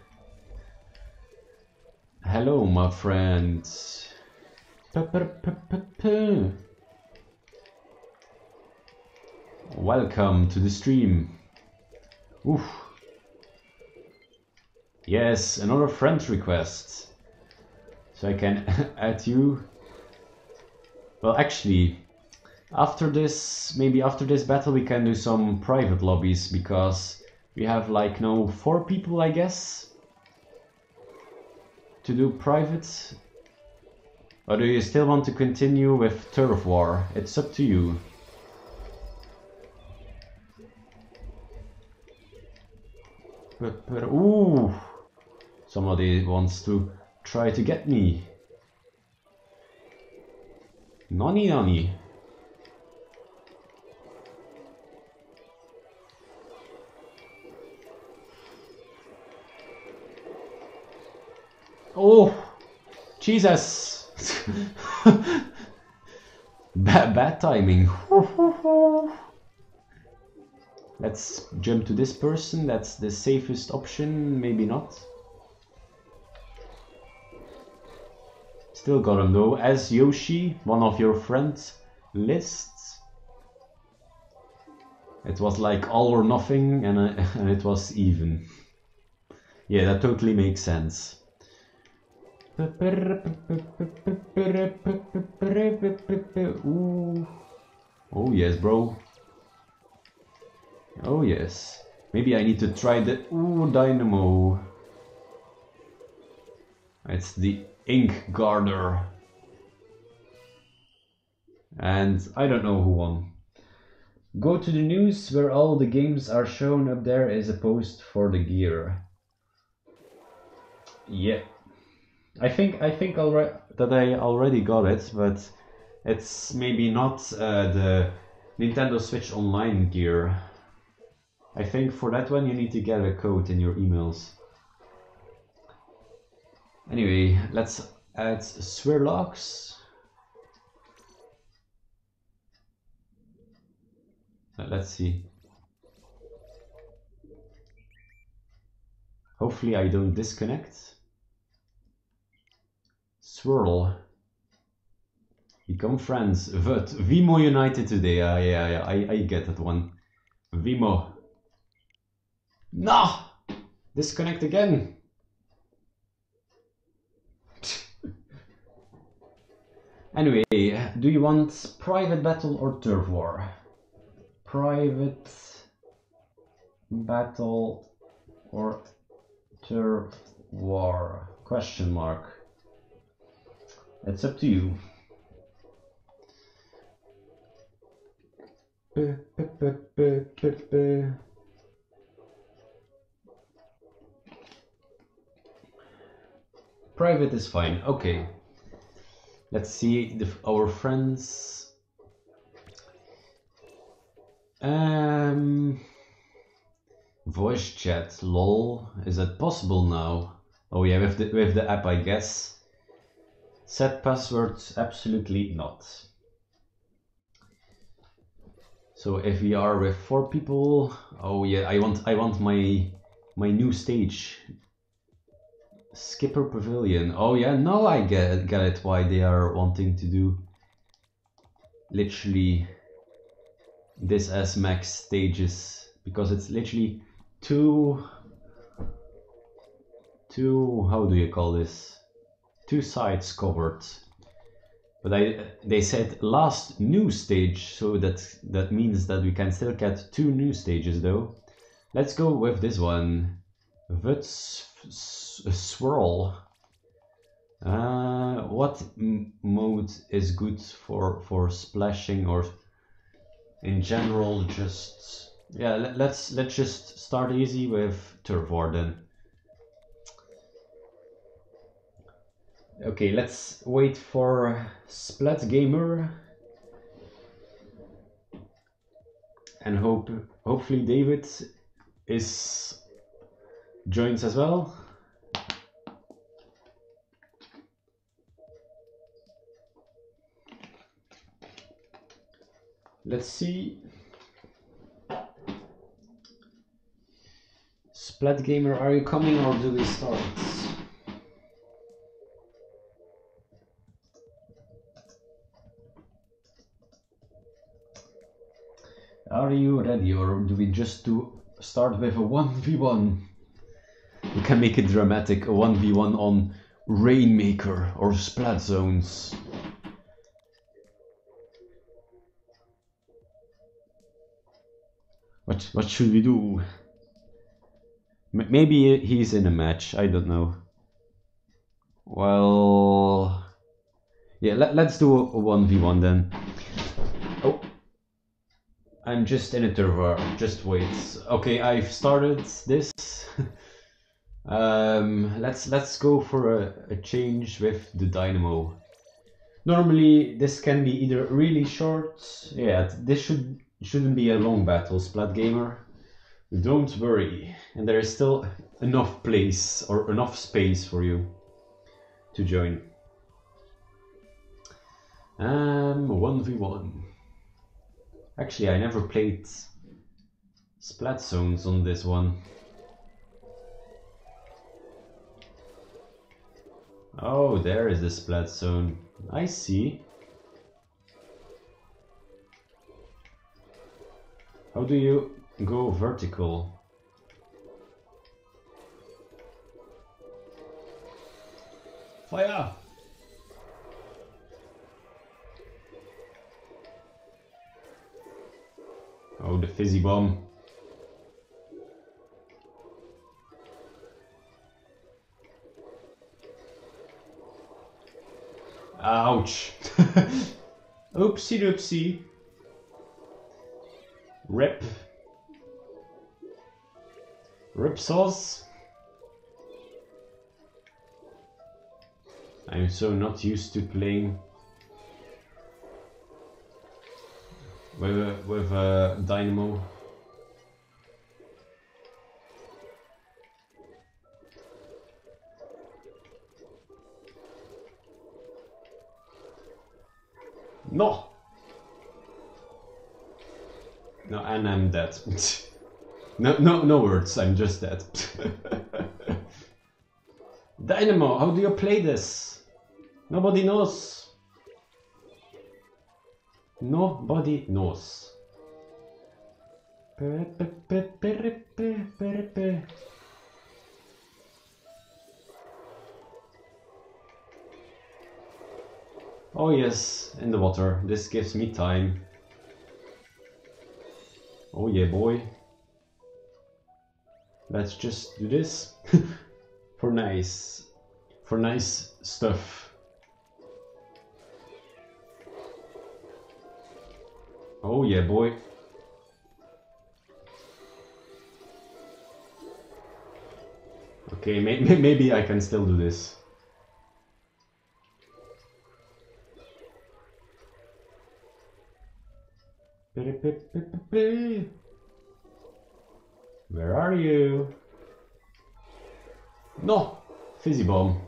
Hello, my friends. Welcome to the stream. Oof. Yes, another friend request. So I can add you. Well, actually, after this, maybe after this battle we can do some private lobbies because we have like now four people, I guess. To do private? Or do you still want to continue with Turf War? It's up to you. Ooh! Somebody wants to try to get me. Nani nani. Oh, Jesus! bad, bad timing. Let's jump to this person. That's the safest option. Maybe not. Still got him though. As Yoshi, one of your friends' lists. It was like all or nothing, and, uh, and it was even. Yeah, that totally makes sense. Ooh. Oh yes, bro. Oh yes. Maybe I need to try the Ooh Dynamo. It's the Ink Garder. And I don't know who won. Go to the news where all the games are shown up there is a post for the gear. Yeah. I think I think already that I already got it, but it's maybe not uh, the Nintendo Switch Online gear. I think for that one you need to get a code in your emails. Anyway, let's add Swirlocks. Uh, let's see. Hopefully I don't disconnect. Swirl. Become friends. But Vimo United today. Uh, yeah, yeah, I, I get that one. Vimo. Nah! Disconnect again. anyway, do you want private battle or turf war? Private battle or turf war? Question mark. It's up to you. Private is fine. Okay. Let's see the, our friends. Um, voice chat. Lol. Is that possible now? Oh yeah, with the with the app, I guess. Set passwords, absolutely not. So if we are with four people, oh yeah, I want I want my my new stage. Skipper Pavilion. Oh yeah, now I get get it why they are wanting to do literally this as max stages because it's literally two two how do you call this two sides covered. But I, they said last new stage, so that that means that we can still get two new stages though. Let's go with this one. Vut's Swirl. Uh, what mode is good for for splashing or in general just yeah let, let's let's just start easy with Turf War then. Okay, let's wait for Splat Gamer and hope hopefully David is joins as well. Let's see. Splat Gamer, are you coming or do we start? Are you ready or do we just do start with a 1v1? We can make it dramatic, a 1v1 on Rainmaker or Splat Zones. What, what should we do? M maybe he's in a match, I don't know. Well, yeah, let, let's do a 1v1 then. I'm just in a server, just wait. Okay, I've started this. um, let's let's go for a, a change with the Dynamo. Normally this can be either really short, yeah, this should shouldn't be a long battle, Splat Gamer. Don't worry, and there is still enough place or enough space for you to join. Um, 1v1. Actually, I never played Splat Zones on this one. Oh, there is the Splat Zone. I see. How do you go vertical? Fire! Oh, the fizzy bomb. Ouch. Oopsie doopsie. Rip. Rip sauce. I'm so not used to playing with a, with a dynamo. No. No, and I'm dead. no, no, no words. I'm just dead. Dynamo, how do you play this? Nobody knows. Nobody knows. Oh yes, in the water. This gives me time. Oh yeah, boy. Let's just do this for nice, for nice stuff. Oh yeah, boy. Okay, may maybe I can still do this. Where are you? No! Fizzy bomb.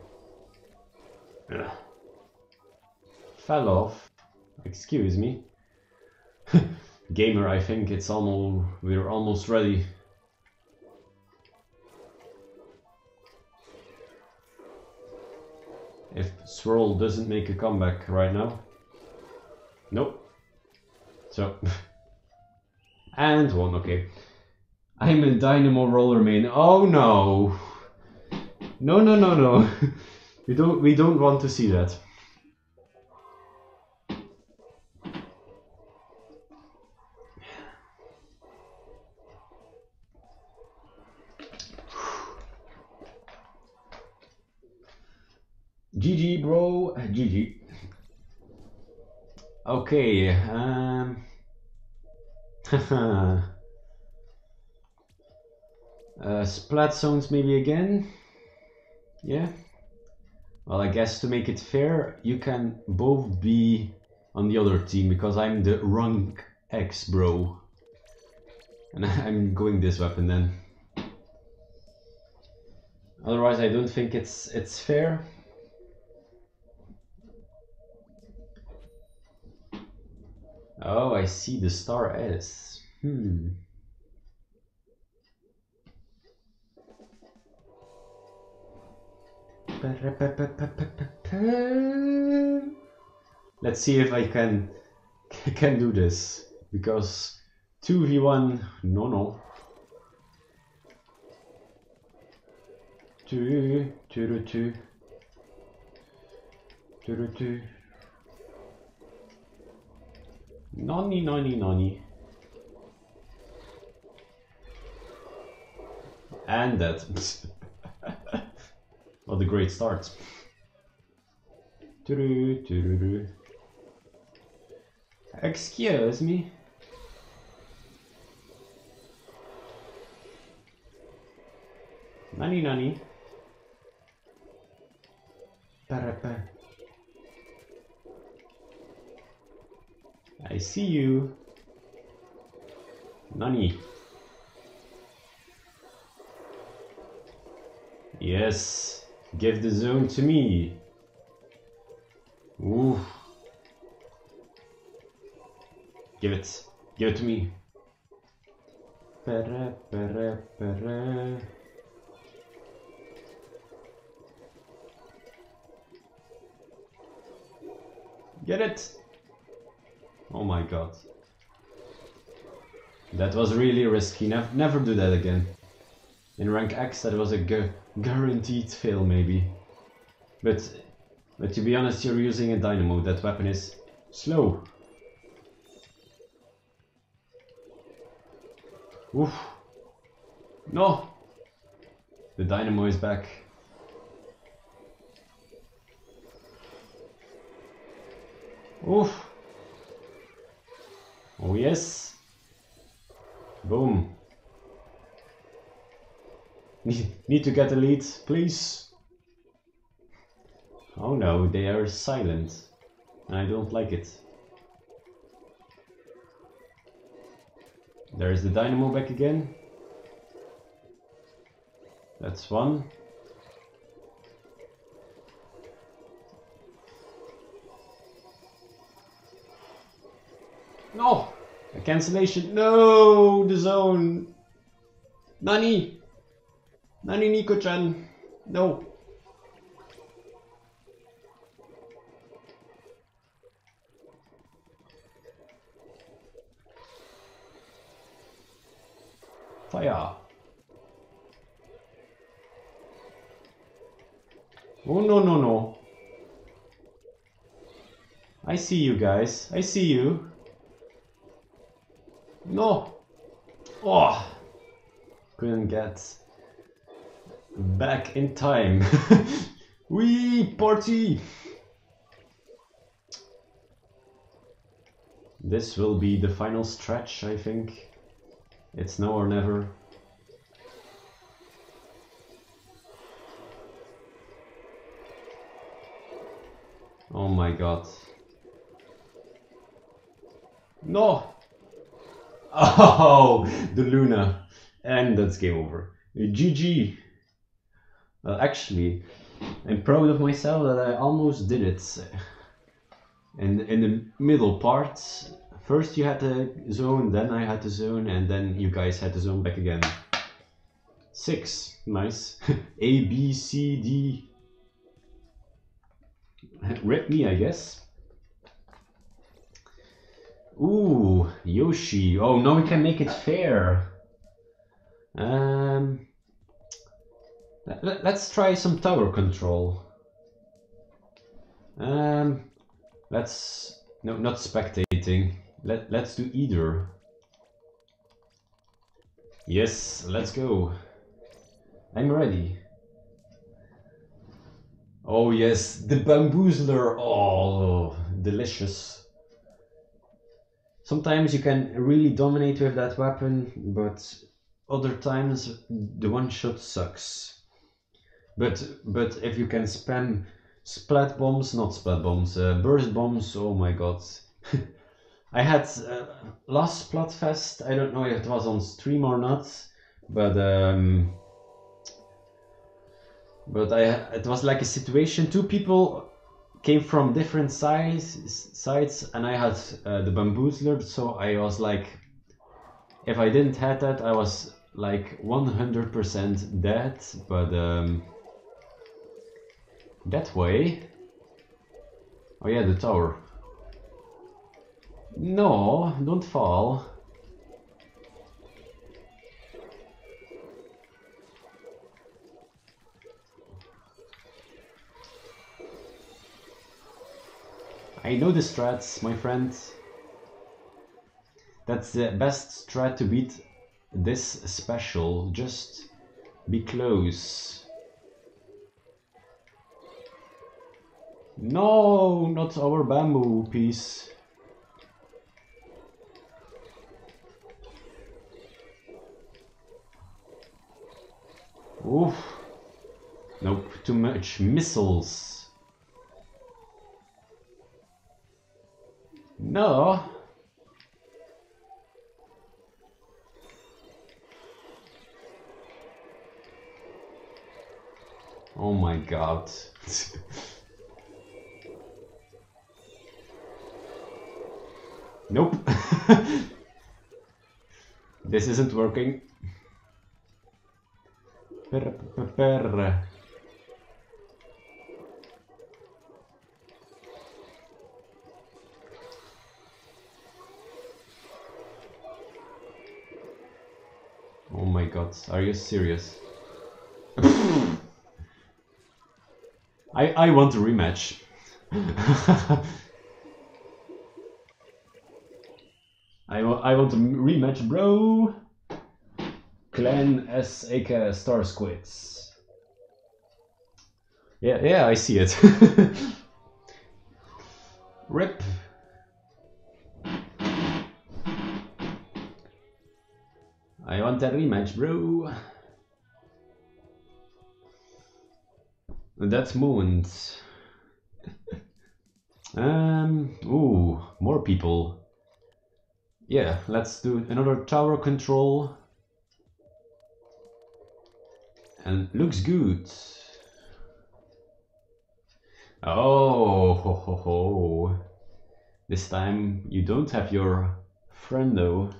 Ugh. Fell off. Excuse me. Gamer, I think it's almost... we're almost ready. If Swirl doesn't make a comeback right now. Nope. So, and one, okay. I'm a Dynamo Roller main. Oh no! No, no, no, no. we don't, we don't want to see that. Okay. Um. uh, splat zones maybe again. Yeah. Well, I guess to make it fair, you can both be on the other team because I'm the rank X bro. And I'm going this weapon then. Otherwise, I don't think it's it's fair. Oh, I see the star S. Hmm. Let's see if I can can do this because 2v1 no no 2 2 2 2 2 Nani, nani, nani. And that. what a great start. Excuse me. Nani nani. I see you. Nani. Yes. Give the zone to me. Ooh. Give it. Give it to me. Pere, pere, pere. Get it! Oh my god. That was really risky. Never, never do that again. In rank X, that was a gu guaranteed fail, maybe. But, but to be honest, you're using a dynamo. That weapon is slow. Oof. No! The dynamo is back. Oof. Oh yes. Boom. Need to get a lead, please. Oh no, they are silent. I don't like it. There's the dynamo back again. That's one. No! A cancellation. No! The zone. Nani! Nani Nico-chan. No. Fire. Oh, no, no, no. I see you guys. I see you. No! Oh! Couldn't get back in time. We party! This will be the final stretch, I think. It's now or never. Oh my god. No! Oh, the Luna. And that's game over. GG. Well, actually, I'm proud of myself that I almost did it. And in the middle part, first you had the zone, then I had the zone, and then you guys had the zone back again. Six. Nice. A, B, C, D. Rip me, I guess. Ooh, Yoshi. Oh, now we can make it fair. Um, let, us try some tower control. Um, let's no, not spectating. Let let's do either. Yes, let's go. I'm ready. Oh yes, the bamboozler. Oh, delicious. Sometimes you can really dominate with that weapon, but other times the one shot sucks. But but if you can spam splat bombs, not splat bombs, uh, burst bombs, oh my god. I had uh, last Splatfest, I don't know if it was on stream or not, but um, but I it was like a situation. Two people came from different sides sides, and I had uh, the bamboozler, so I was like, if I didn't have that, I was like 100% dead. But um, that way. Oh yeah, the tower. No, don't fall. I know the strats, my friend. That's the best strat to beat this special. Just be close. No, not our bamboo piece. Oof. Nope, too much missiles. No. Oh my god. nope. this isn't working. Per, per, per. Oh my god, are you serious? I I want a rematch. I, I want a rematch, bro. Clan S aka Star Squids. Yeah, yeah, I see it. Rip. I want a rematch, bro. That's moment. um. Ooh, more people. Yeah, let's do another tower control. And looks good. Oh, ho, ho, ho. This time you don't have your friendo.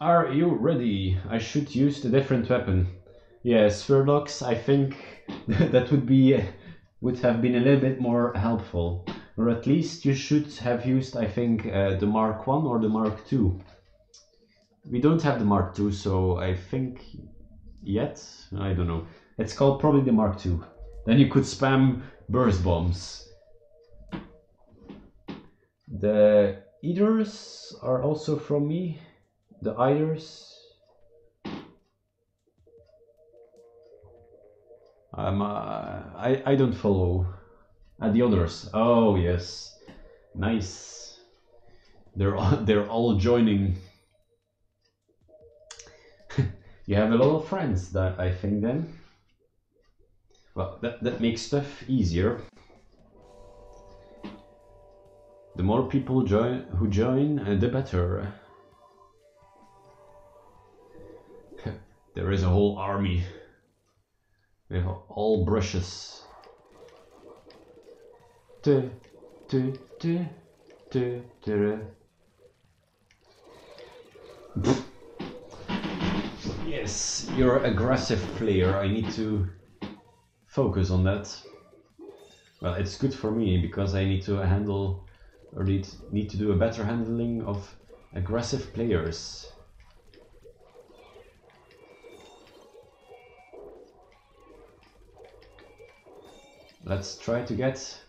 Are you ready? I should use the different weapon. Yes, Spherlox, I think that would be would have been a little bit more helpful. Or at least you should have used, I think, uh, the Mark 1 or the Mark 2. We don't have the Mark 2, so I think yet, I don't know. It's called probably the Mark 2. Then you could spam burst bombs. The eaters are also from me. The eaters. Um, uh, I I don't follow. Uh, the others. Oh yes, nice. They're all, they're all joining. you have a lot of friends that I think then. Well, that that makes stuff easier. The more people join who join, uh, the better. There is a whole army. We have all brushes. Du, du, du, du, du. Yes, you're an aggressive player. I need to focus on that. Well, it's good for me because I need to handle or need, need to do a better handling of aggressive players. Let's try to get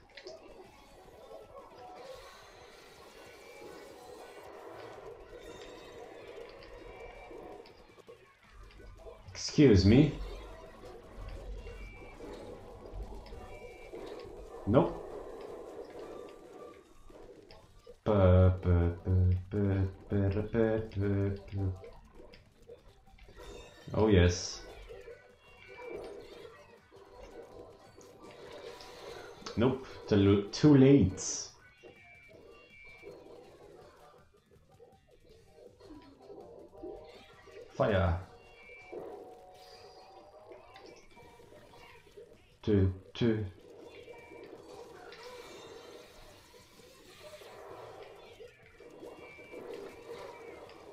Excuse me. Nope. Too, late. Fire. Two, two.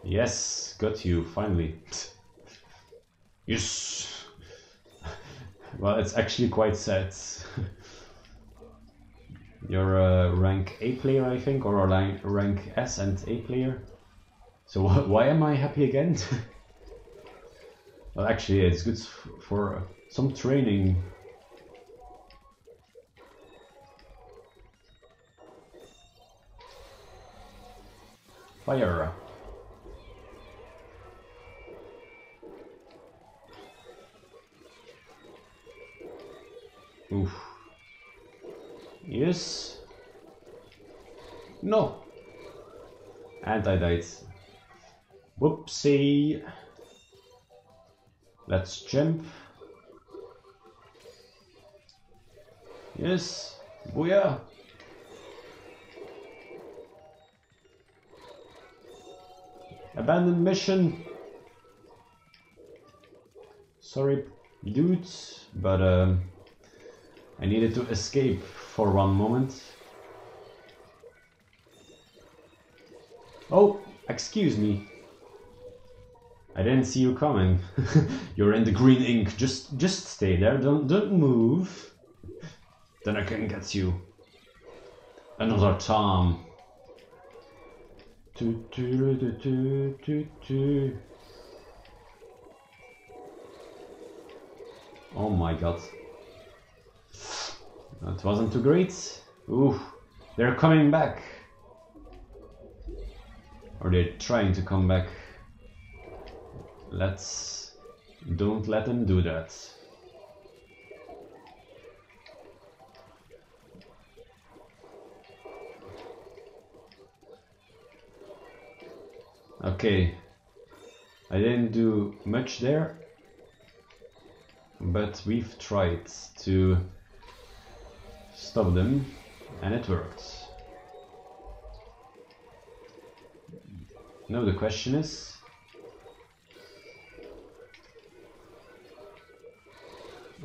Yes, got you, finally. yes! well, it's actually quite sad. You're a rank A player, I think, or a rank, S and A player. So why am I happy again? well, actually, it's good for uh, some training. Fire. Oof. Yes. No. And I died. Whoopsie. Let's jump. Yes. Booyah. Abandoned mission. Sorry, dudes, but um, I needed to escape for one moment. Oh, excuse me. I didn't see you coming. You're in the green ink. Just just stay there. Don't don't move. Then I can get you. Another tu. Oh my god. That wasn't too great. Ooh, they're coming back. Or they're trying to come back. Let's... Don't let them do that. Okay. I didn't do much there. But we've tried to stop them and it worked. Now the question is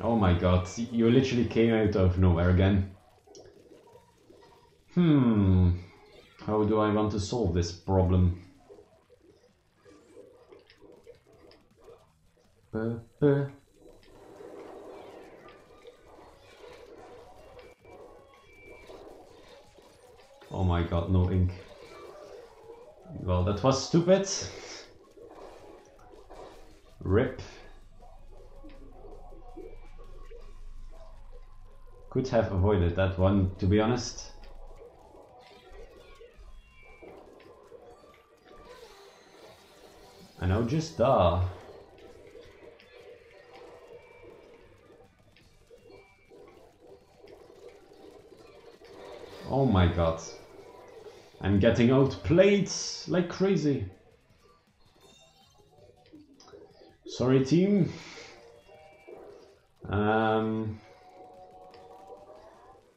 Oh my god, you literally came out of nowhere again. Hmm, how do I want to solve this problem? Oh my god, no ink. Well, that was stupid. Rip. Could have avoided that one, to be honest. And now just da. Oh my god. I'm getting outplayed like crazy. Sorry team. Um,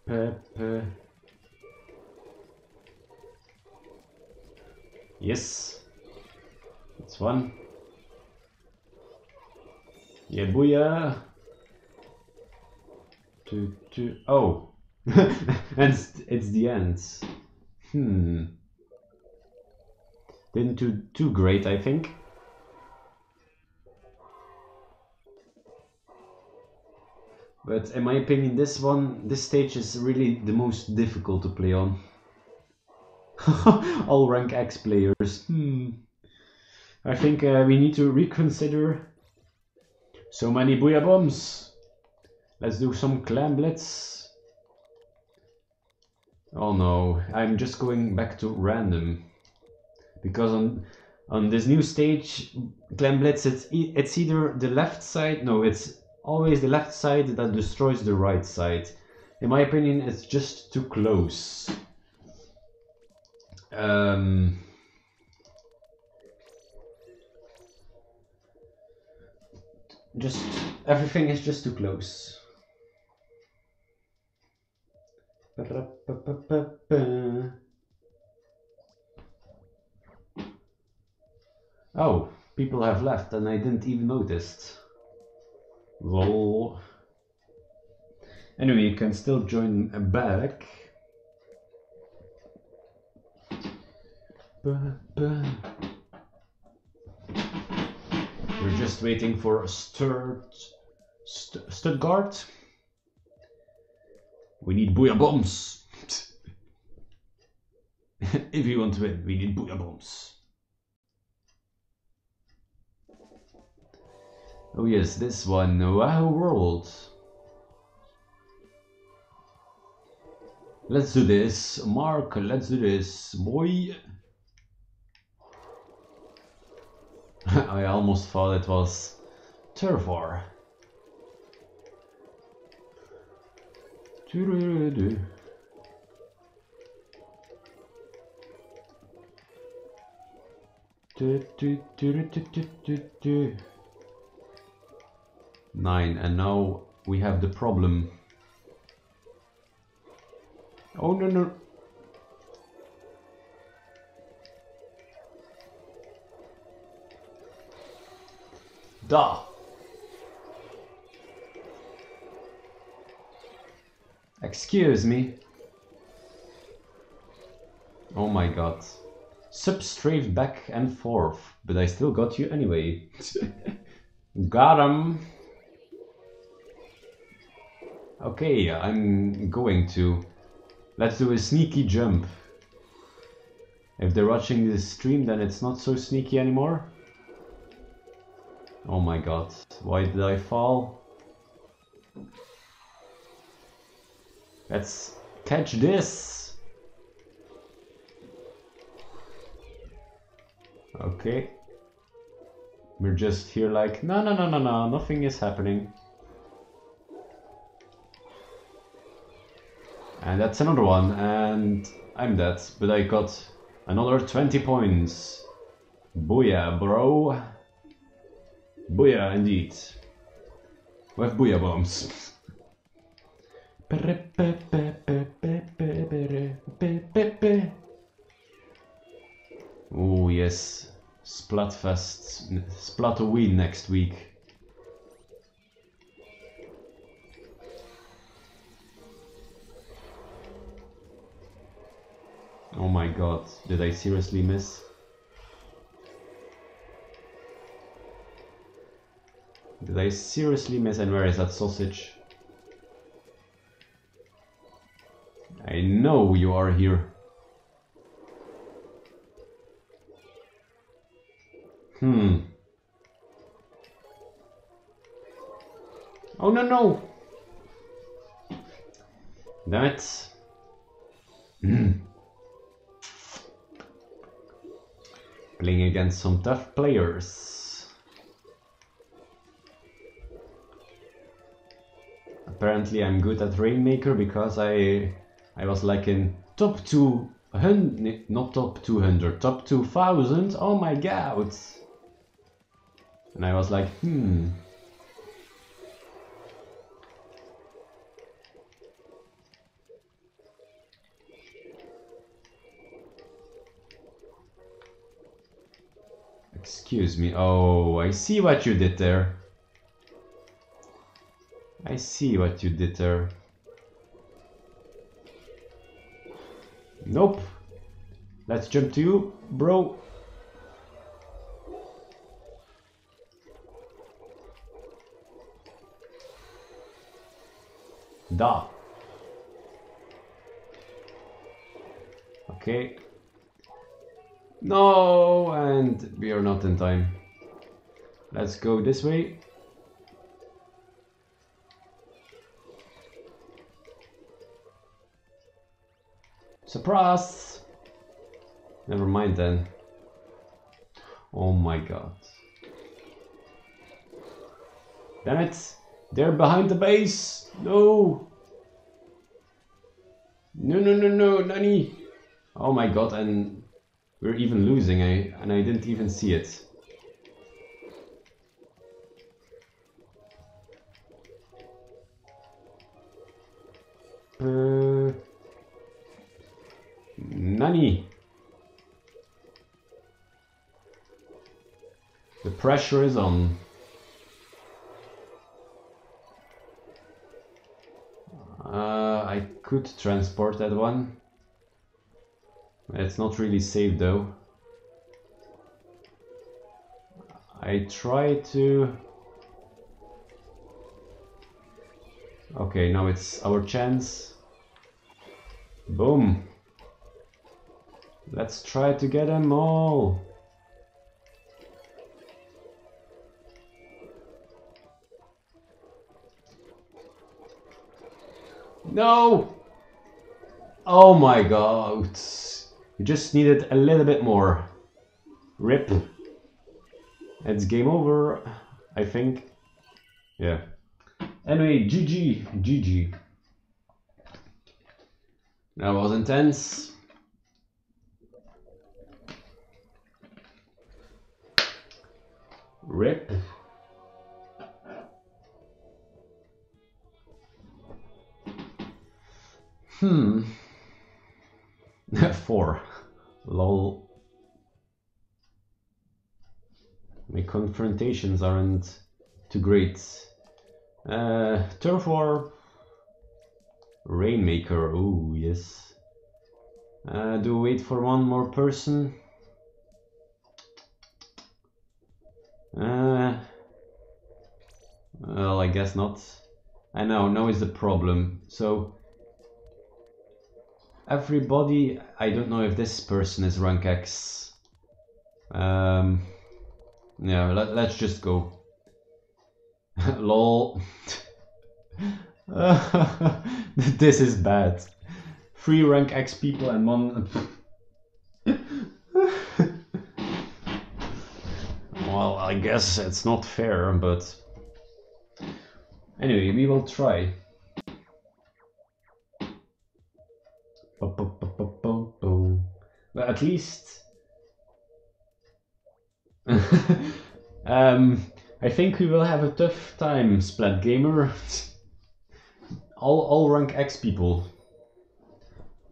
Pepe. Yes. That's one. Yeah, booyah. Two, two. Oh. and it's, it's the end. Hmm. Didn't do too great, I think. But in my opinion, this one, this stage is really the most difficult to play on. All rank X players. Hmm. I think uh, we need to reconsider. So many booyah bombs. Let's do some clam blitz. Oh no, I'm just going back to random. Because on on this new stage, clam blitz, it's, it's either the left side, no, it's always the left side that destroys the right side. In my opinion, it's just too close. Um, just everything is just too close. Oh, people have left and I didn't even notice. Lol. Anyway, you can still join back. We're just waiting for Sturt, St Stuttgart. We need booyah bombs. if you want to win, we need booyah bombs. Oh yes, this one, Wahoo World. Let's do this, Mark, let's do this, boy. I almost thought it was Turf Nine, and now we have the problem. Oh no no! Da! Excuse me. Oh my god. Substrafe back and forth, but I still got you anyway. got him! Okay, I'm going to. Let's do a sneaky jump. If they're watching this stream, then it's not so sneaky anymore. Oh my god, why did I fall? Let's catch this! Okay. We're just here like, no, no, no, no, no, nothing is happening. And that's another one, and I'm dead, but I got another 20 points. Booyah, bro. Booyah, indeed. With booyah bombs. Oh yes, Splatfest, Splatoween next week. Oh my god, did I seriously miss? Did I seriously miss and where is that sausage? I know you are here. Hmm. Oh no no! Damn it. Hmm. Playing against some tough players. Apparently I'm good at Rainmaker because I I was like in top 200, not top 200, top 2000, oh my god! And I was like, hmm. Excuse me, oh, I see what you did there. I see what you did there. Nope. Let's jump to you, bro. Da. Okay. No, and we are not in time. Let's go this way. Surprise! Never mind then. Oh my god. Damn it! They're behind the base! No! No, no, no, no, Nani! Oh my god, and we're even losing, I, and I didn't even see it. Uh, Nani? The pressure is on. Uh, I could transport that one. It's not really safe though. I try to... Okay, now it's our chance. Boom. Let's try to get them all. No! Oh my god. You just needed a little bit more. Rip. It's game over, I think. Yeah. Anyway, GG, GG. That was intense. Rip. Hmm. Four. Lol. My confrontations aren't too great. Uh, turf war. Rainmaker. Oh yes. Uh, do wait for one more person? Uh, well, I guess not. I know, now is the problem. So, everybody, I don't know if this person is rank X. Um, yeah, let, let's just go. Lol. this is bad. Three rank X people and one. well, I guess it's not fair, but anyway, we will try. But at least. um, I think we will have a tough time, Splat Gamer. all, all rank X people.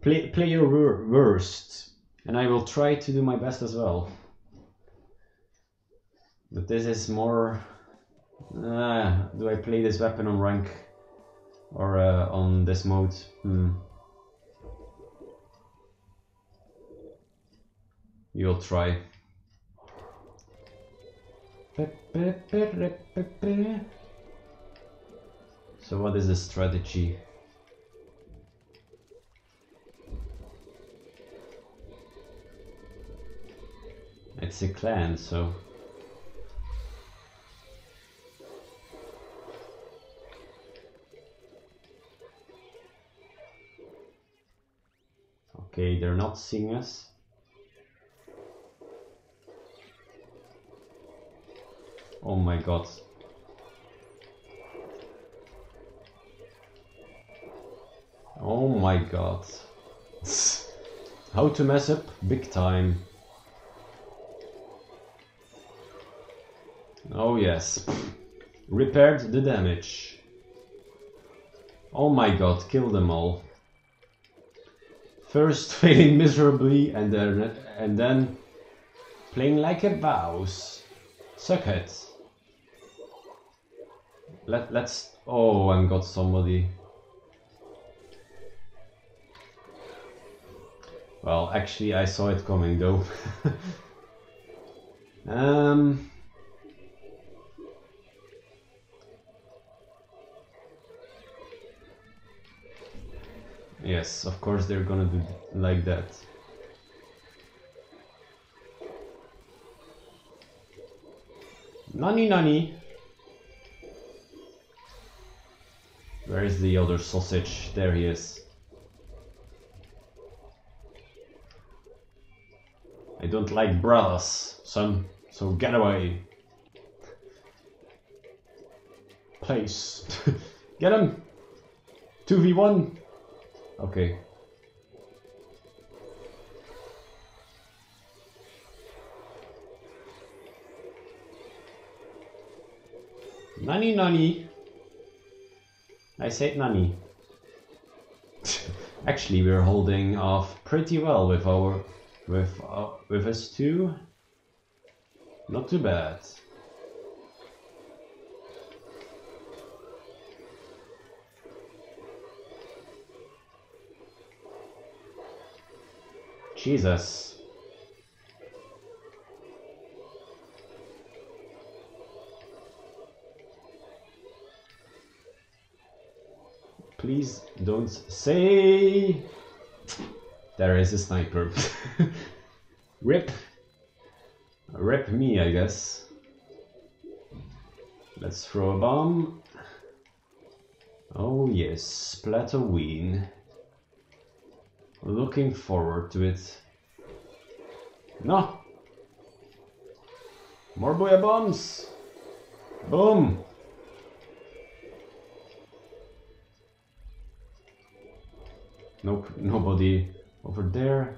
Play, play your wor worst, and I will try to do my best as well. But this is more... Uh, do I play this weapon on rank or uh, on this mode? Hmm. You'll try. So what is the strategy? It's a clan, so... Okay, they're not seeing us. Oh my god. Oh my god. How to mess up? Big time. Oh yes. Repaired the damage. Oh my god, kill them all. First failing miserably and then, and then playing like a boss. Suck it. Let, let's... Oh, I'm got somebody. Well, actually, I saw it coming though. um... Yes, of course they're gonna do like that. Nani nani! Where is the other sausage? There he is. I don't like brothers, son, so get away. Place. get him! 2v1! Okay. Nani nani. I said nani. Actually, we're holding off pretty well with our with uh, with us two. Not too bad. Jesus. Please don't say... There is a sniper. Rip. Rip me, I guess. Let's throw a bomb. Oh yes, Splatoween. Looking forward to it. No! More booyah bombs! Boom! Nope, nobody over there.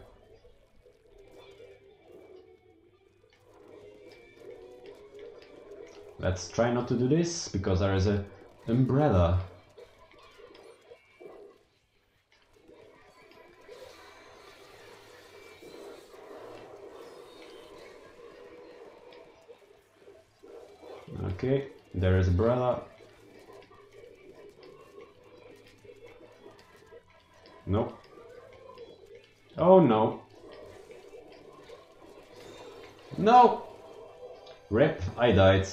Let's try not to do this, because there is a umbrella. Okay, there is umbrella. Nope. Oh no. No! Rip, I died.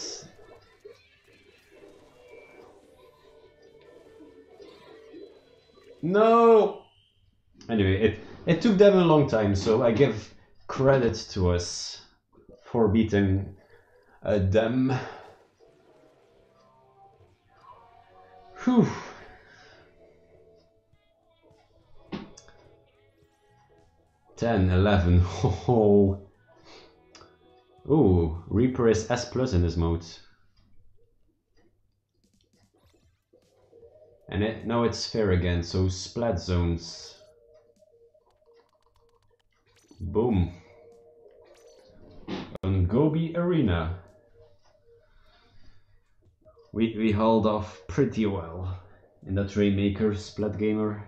No! Anyway, it, it took them a long time, so I give credit to us for beating uh, them. Whew. Ten, eleven. Oh. Ooh, Reaper is S plus in this mode. And it, now it's fair again, so splat zones. Boom. On Goby Arena. We, we hauled off pretty well in that Rainmaker Splat Gamer.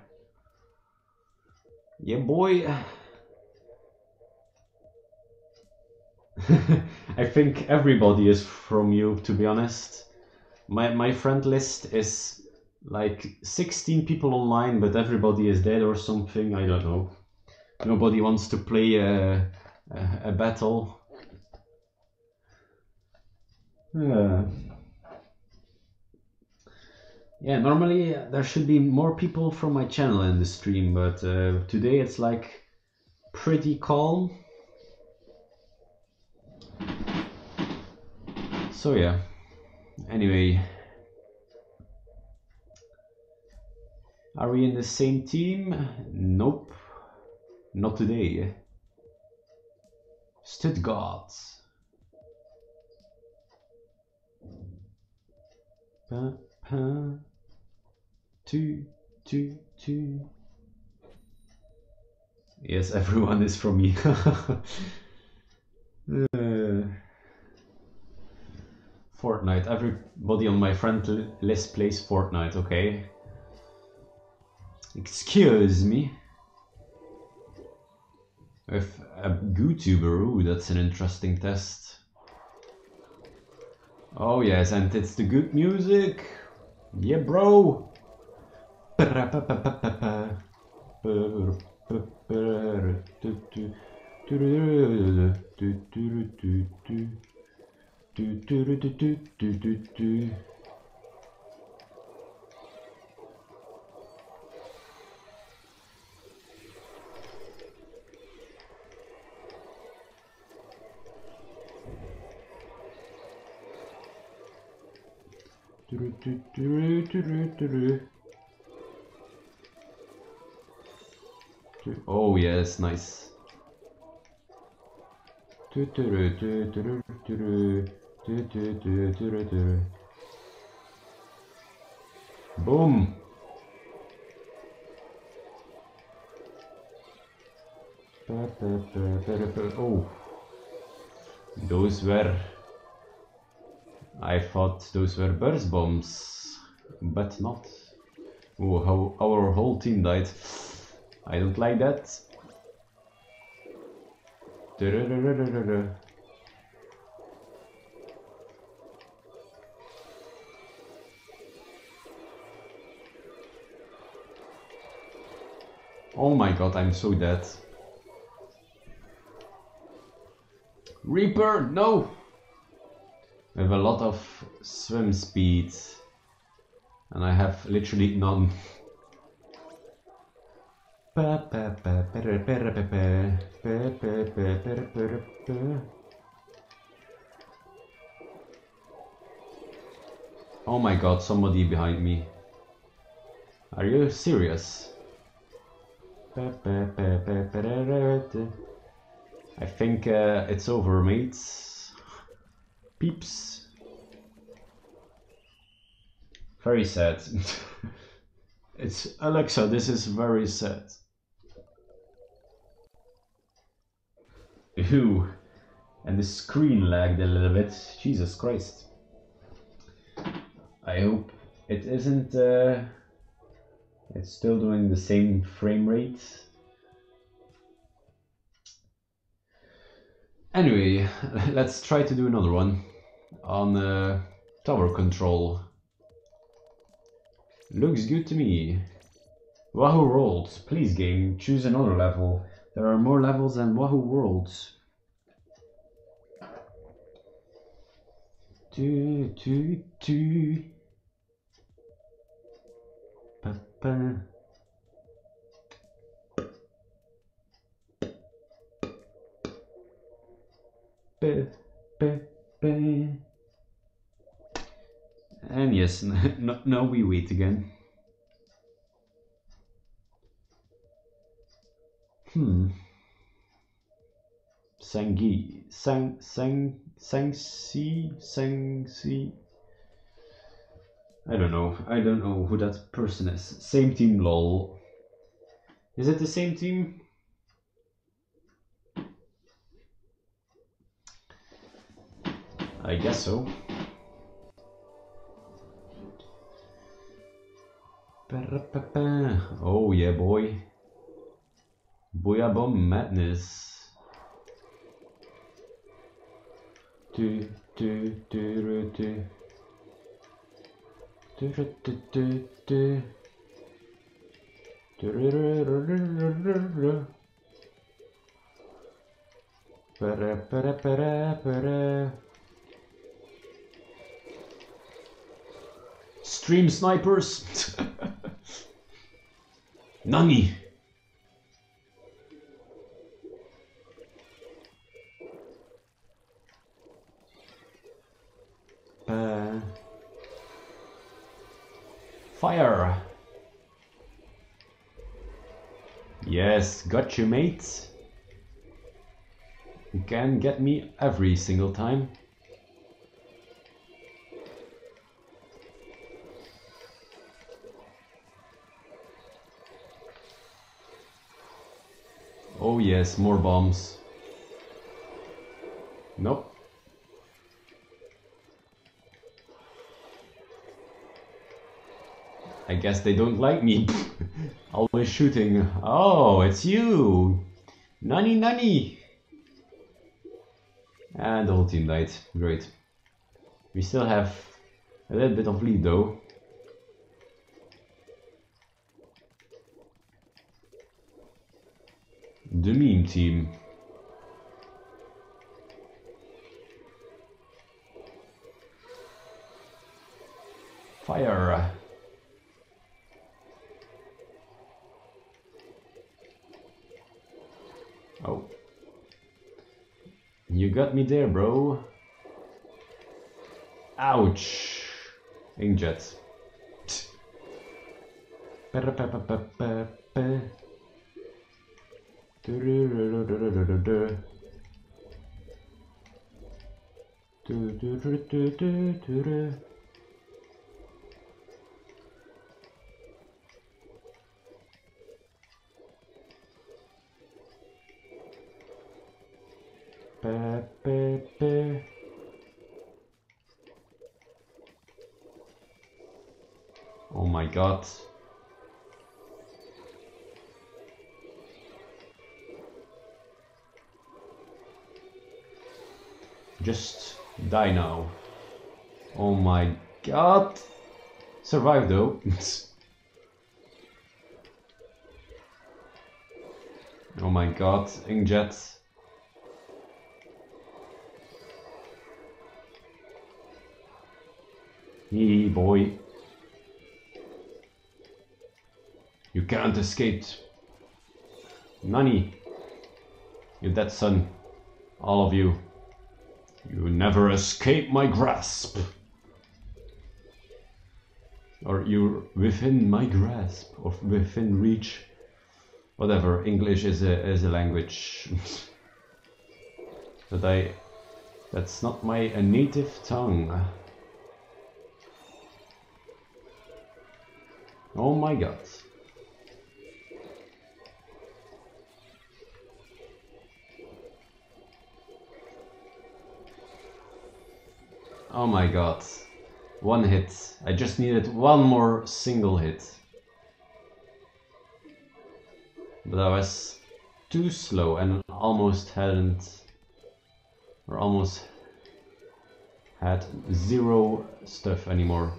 Yeah boy. I think everybody is from you to be honest. My my friend list is like 16 people online, but everybody is dead or something. I don't know. Nobody wants to play a, a, a battle. Uh, yeah, normally uh, there should be more people from my channel in the stream, but uh, today it's like pretty calm. So yeah, anyway. Are we in the same team? Nope. Not today. Stuttgart. Pa, Two, two, two. Yes, everyone is from me. uh, Fortnite. Everybody on my friend list plays Fortnite, okay? Excuse me. With a YouTuber, ooh, that's an interesting test. Oh yes, and it's the good music. Yeah, bro. Oh yes, nice. Boom. Oh, those were I thought those were burst bombs, but not. Oh, how our whole team died. I don't like that. Oh my god, I'm so dead. Reaper, no! Have a lot of swim speed and I have literally none. Oh my god, somebody behind me. Are you serious? I think uh, it's over, mates peeps. Very sad. It's Alexa, this is very sad. Ew. And the screen lagged a little bit. Jesus Christ. I hope it isn't uh, it's still doing the same frame rate. Anyway, let's try to do another one on uh, tower control. Looks good to me. Wahoo Worlds, please game, choose another level. There are more levels than Wahoo Worlds. Do, do, do. And yes, no, now we wait again. Hmm. Sangi, Sang, Sang, Sangsi, Sangsi. I don't know. I don't know who that person is. Same team, lol. Is it the same team? I guess so. Oh yeah, boy. Booyah madness. Do do do do do do do do do Stream snipers Nani Uh, fire. Yes, got you, mate. You can get me every single time. Oh yes, more bombs. Nope. I guess they don't like me. Always shooting. Oh, it's you! Nani Nani! And the whole team died. Great. We still have a little bit of lead though. The meme team. Fire. Oh. You got me there, bro. Ouch. Inkjet. Oh my god. Just die now. Oh my god. Survive though. oh my god, Inkjet. Hey boy. You can't escape. Nani. You're dead son. All of you. You never escape my grasp. Or you're within my grasp, or within reach. Whatever, English is a, is a language that I... That's not my native tongue. Oh my god. Oh my god. One hit. I just needed one more single hit. But I was too slow and almost hadn't or almost had zero stuff anymore.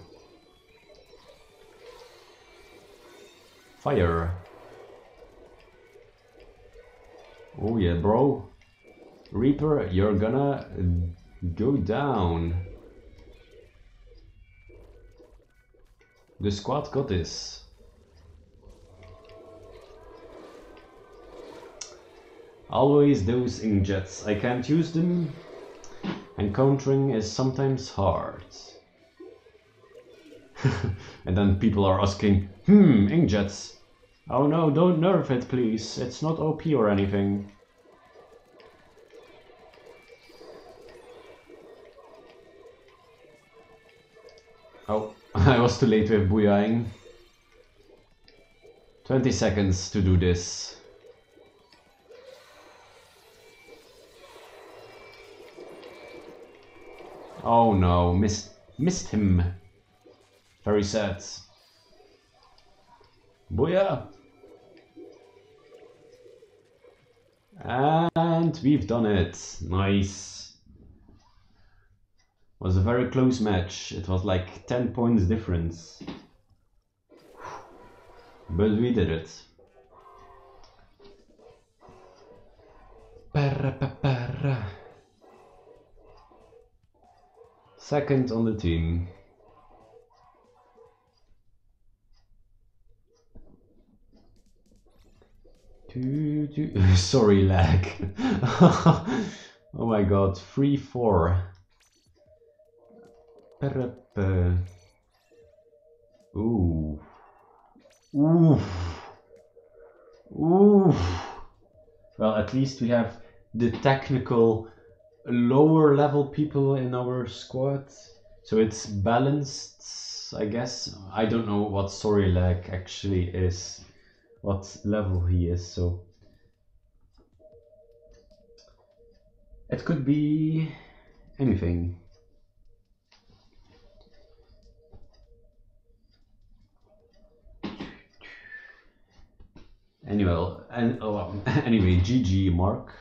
Fire. Oh yeah, bro. Reaper, you're gonna go down. The squad got this. Always those inkjets. I can't use them. Encountering is sometimes hard. and then people are asking, hmm, inkjets. Oh no, don't nerf it please. It's not OP or anything. Was too late with booyahing. 20 seconds to do this. Oh no, missed, missed him. Very sad. Booyah! And we've done it. Nice. Was a very close match. It was like 10 points difference. But we did it. Second on the team. Sorry, lag. oh my god, 3 4. Ooh. Well, at least we have the technical lower level people in our squad. So it's balanced, I guess. I don't know what Sorry-Lag actually is, what level he is, so. It could be anything. Anyway, and oh, anyway, GG Mark.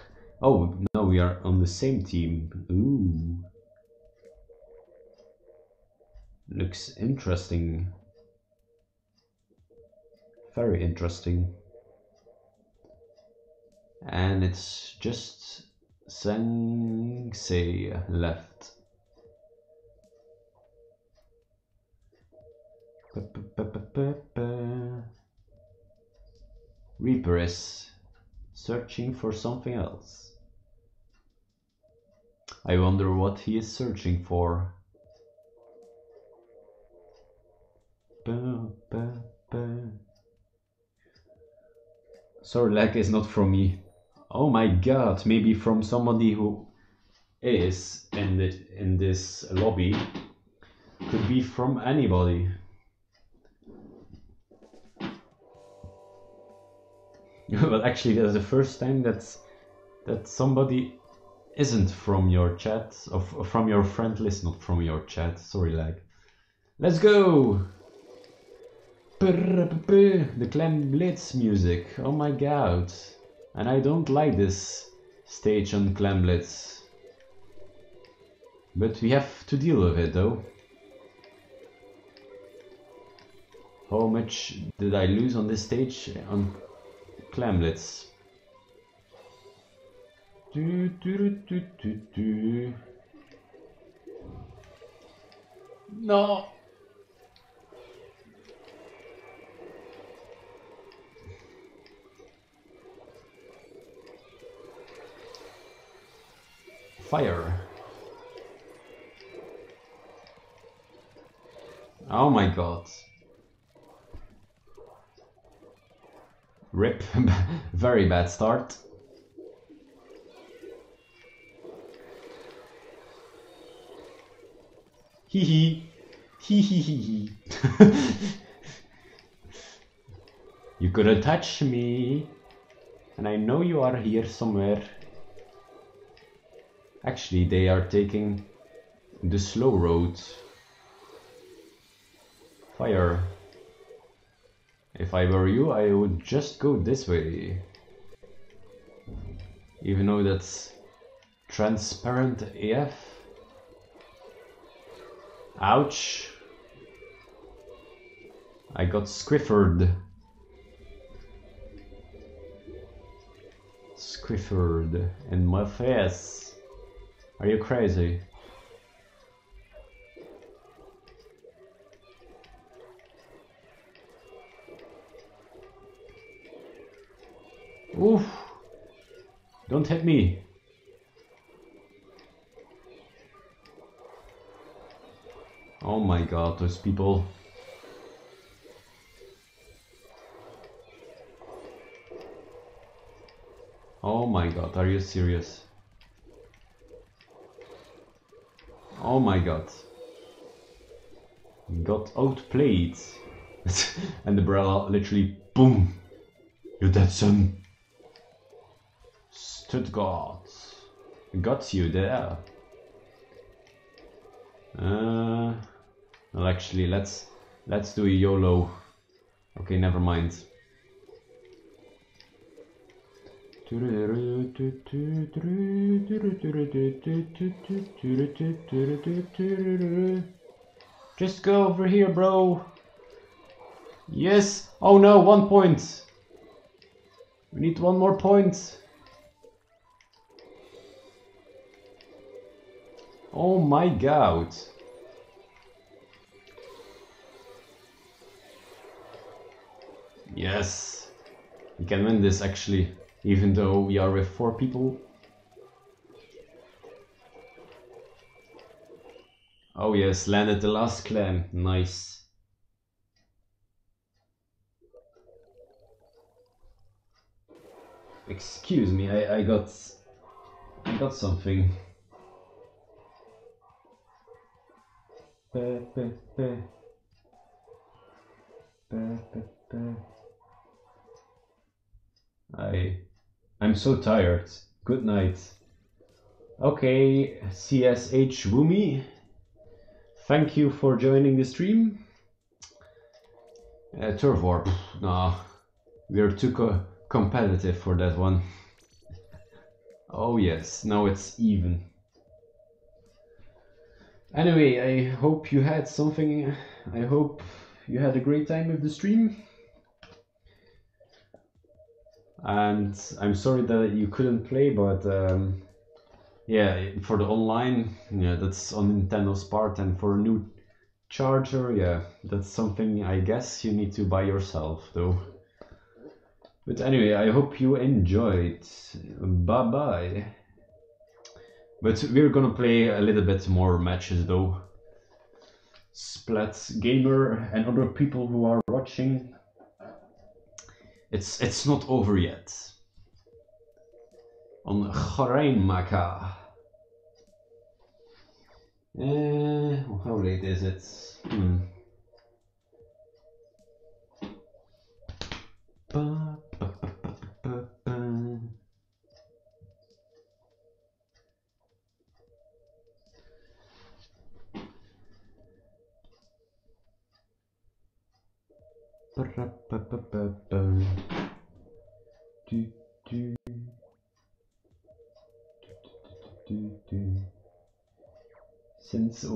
Oh, no, we are on the same team. Ooh. Looks interesting. Very interesting. And it's just Sensei left. Reaper is searching for something else. I wonder what he is searching for. Sorry, lag is not from me. Oh my god, maybe from somebody who is in the, in this lobby. Could be from anybody. well, actually, that's the first time that that somebody isn't from your chat, or from your friend list, not from your chat. Sorry, lag. Let's go! The Clam Blitz music. Oh my god. And I don't like this stage on Clam Blitz. But we have to deal with it though. How much did I lose on this stage on Clam Blitz? Do, do, do, do, do. No. Fire. Oh my god. Rip. Very bad start. Hee hee. Hee hee hee hee. You couldn't touch me. And I know you are here somewhere. Actually, they are taking the slow road. Fire. If I were you, I would just go this way. Even though that's transparent AF. Ouch. I got squiffered. Squiffered in my face. Are you crazy? Oof! Don't hit me! Oh my god, those people. Oh my god, are you serious? Oh my god. Got outplayed. and the umbrella literally boom. You're dead son. Stuttgart. Got you there. Uh, well actually let's let's do a YOLO. Okay, never mind. Just go over here, bro. Yes. Oh no, one point. We need one more point. Oh my god. Yes. We can win this actually, even though we are with four people. Oh yes, landed the last clan. Nice. Excuse me, I, I got I got something. I I'm so tired. Good night. Okay, CSH Woomy, Thank you for joining the stream. Uh, Turf War, pff, nah, we're too co competitive for that one. Oh yes, now it's even. Anyway, I hope you had something. I hope you had a great time with the stream. And I'm sorry that you couldn't play, but um, yeah, for the online, yeah, that's on Nintendo's part, and for a new charger, yeah, that's something I guess you need to buy yourself, though. But anyway, I hope you enjoyed. Bye bye. But we're gonna play a little bit more matches though. Splat Gamer and other people who are watching. It's it's not over yet. On Maka. Uh, how late is it? Hmm.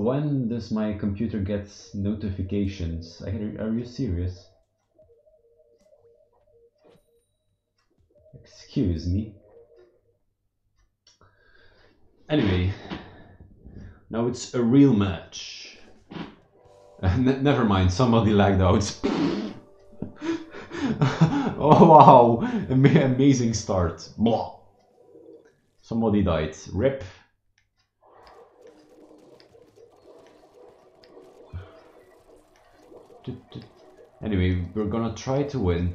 When does my computer get notifications? Are, you serious? Excuse me. Anyway, now it's a real match. Never mind, somebody lagged out. oh wow, Ama amazing start. Blah. Somebody died. Rip. Anyway, we're gonna try to win.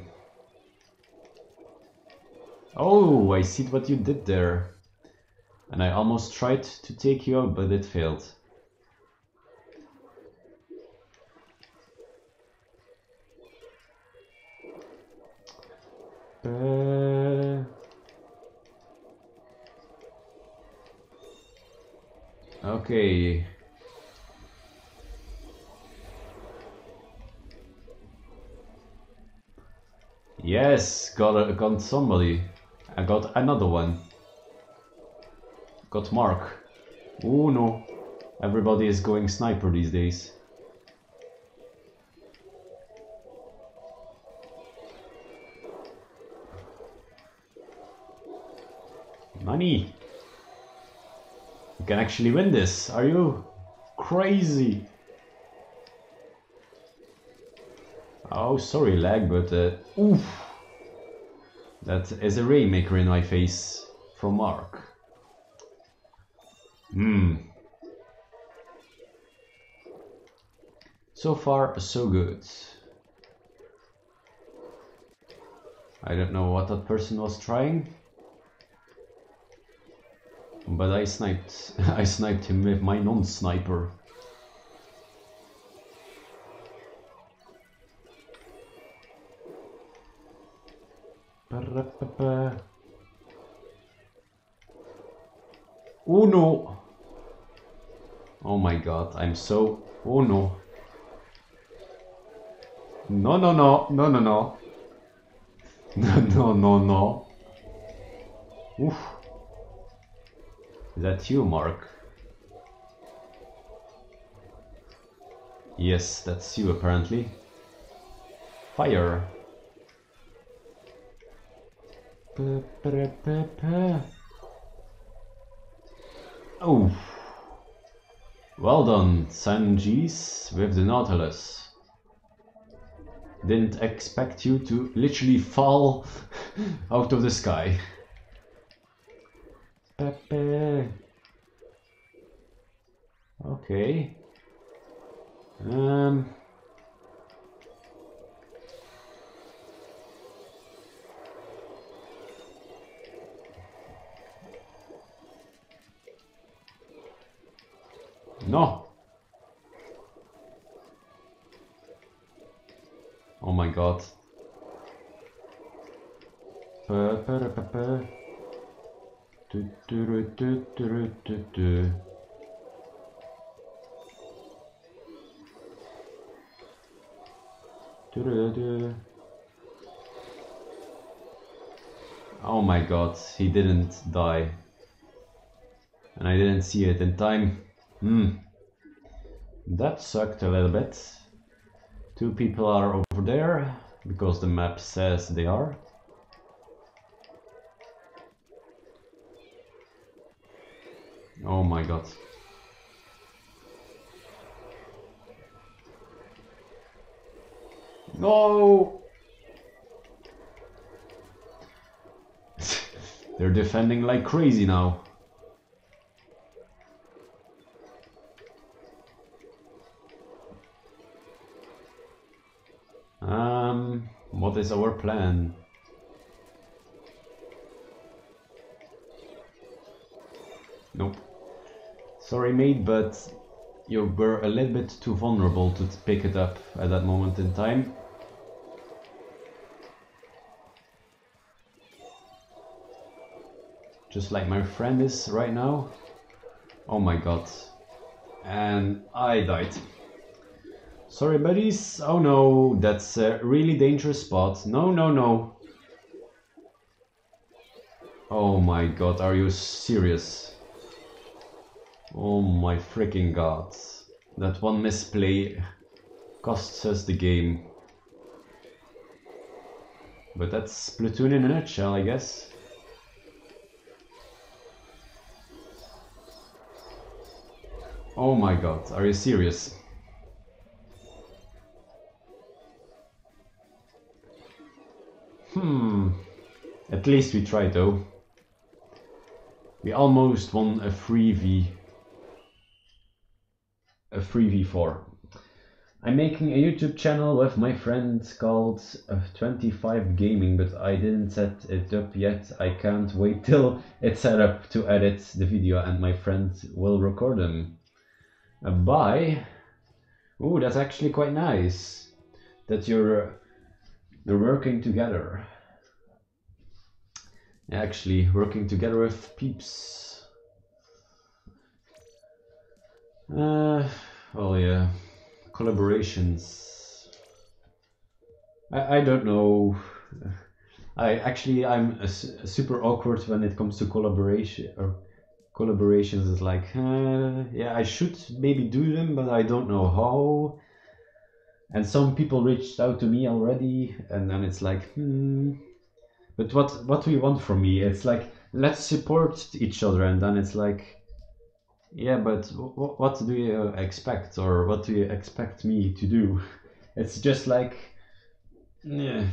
Oh, I see what you did there. And I almost tried to take you out, but it failed. ba. Okay. Yes, got a, got somebody. I got another one. Got Mark. Oh no. Everybody is going sniper these days. Money. You can actually win this. Are you crazy? Oh, sorry, lag, but uh, oof. That is a Rainmaker in my face from Mark. Hmm. So far, so good. I don't know what that person was trying. But I sniped I sniped him with my non-sniper. Oh no! Oh my god, I'm so... Oh no. No, no, no, no, no, no. No, no, no, no. Oof. Is that you, Mark? Yes, that's you apparently. Fire. Oh. Well done, Sanjis with the Nautilus. Didn't expect you to literally fall out of the sky. Pepe. Okay. Um. No. Oh my god. Oh my god, he didn't die. And I didn't see it in time. Hmm. That sucked a little bit. Two people are over there, because the map says they are. Oh my god. No! They're defending like crazy now. Um, what is our plan? Nope. Sorry mate, but you were a little bit too vulnerable to pick it up at that moment in time. Just like my friend is right now. Oh my god. And I died. Sorry buddies. Oh no, that's a really dangerous spot. No, no, no. Oh my god, are you serious? Oh my freaking god. That one misplay costs us the game. But that's Splatoon in a nutshell, I guess. Oh my god, are you serious? Hmm. At least we tried though. We almost won a 3v a 3v4. I'm making a YouTube channel with my friend called uh, 25 Gaming, but I didn't set it up yet. I can't wait till it's set up to edit the video and my friend will record them. Uh, bye. Oh, that's actually quite nice that you're, you're working together. actually working together with peeps. Uh, well, yeah, collaborations. I, I don't know. I actually I'm a, a super awkward when it comes to collaboration or collaborations. It's like, uh, yeah, I should maybe do them, but I don't know how. And some people reached out to me already, and then it's like, hmm. But what what do you want from me? It's like let's support each other, and then it's like, yeah, but what do you expect, or what do you expect me to do? It's just like, yeah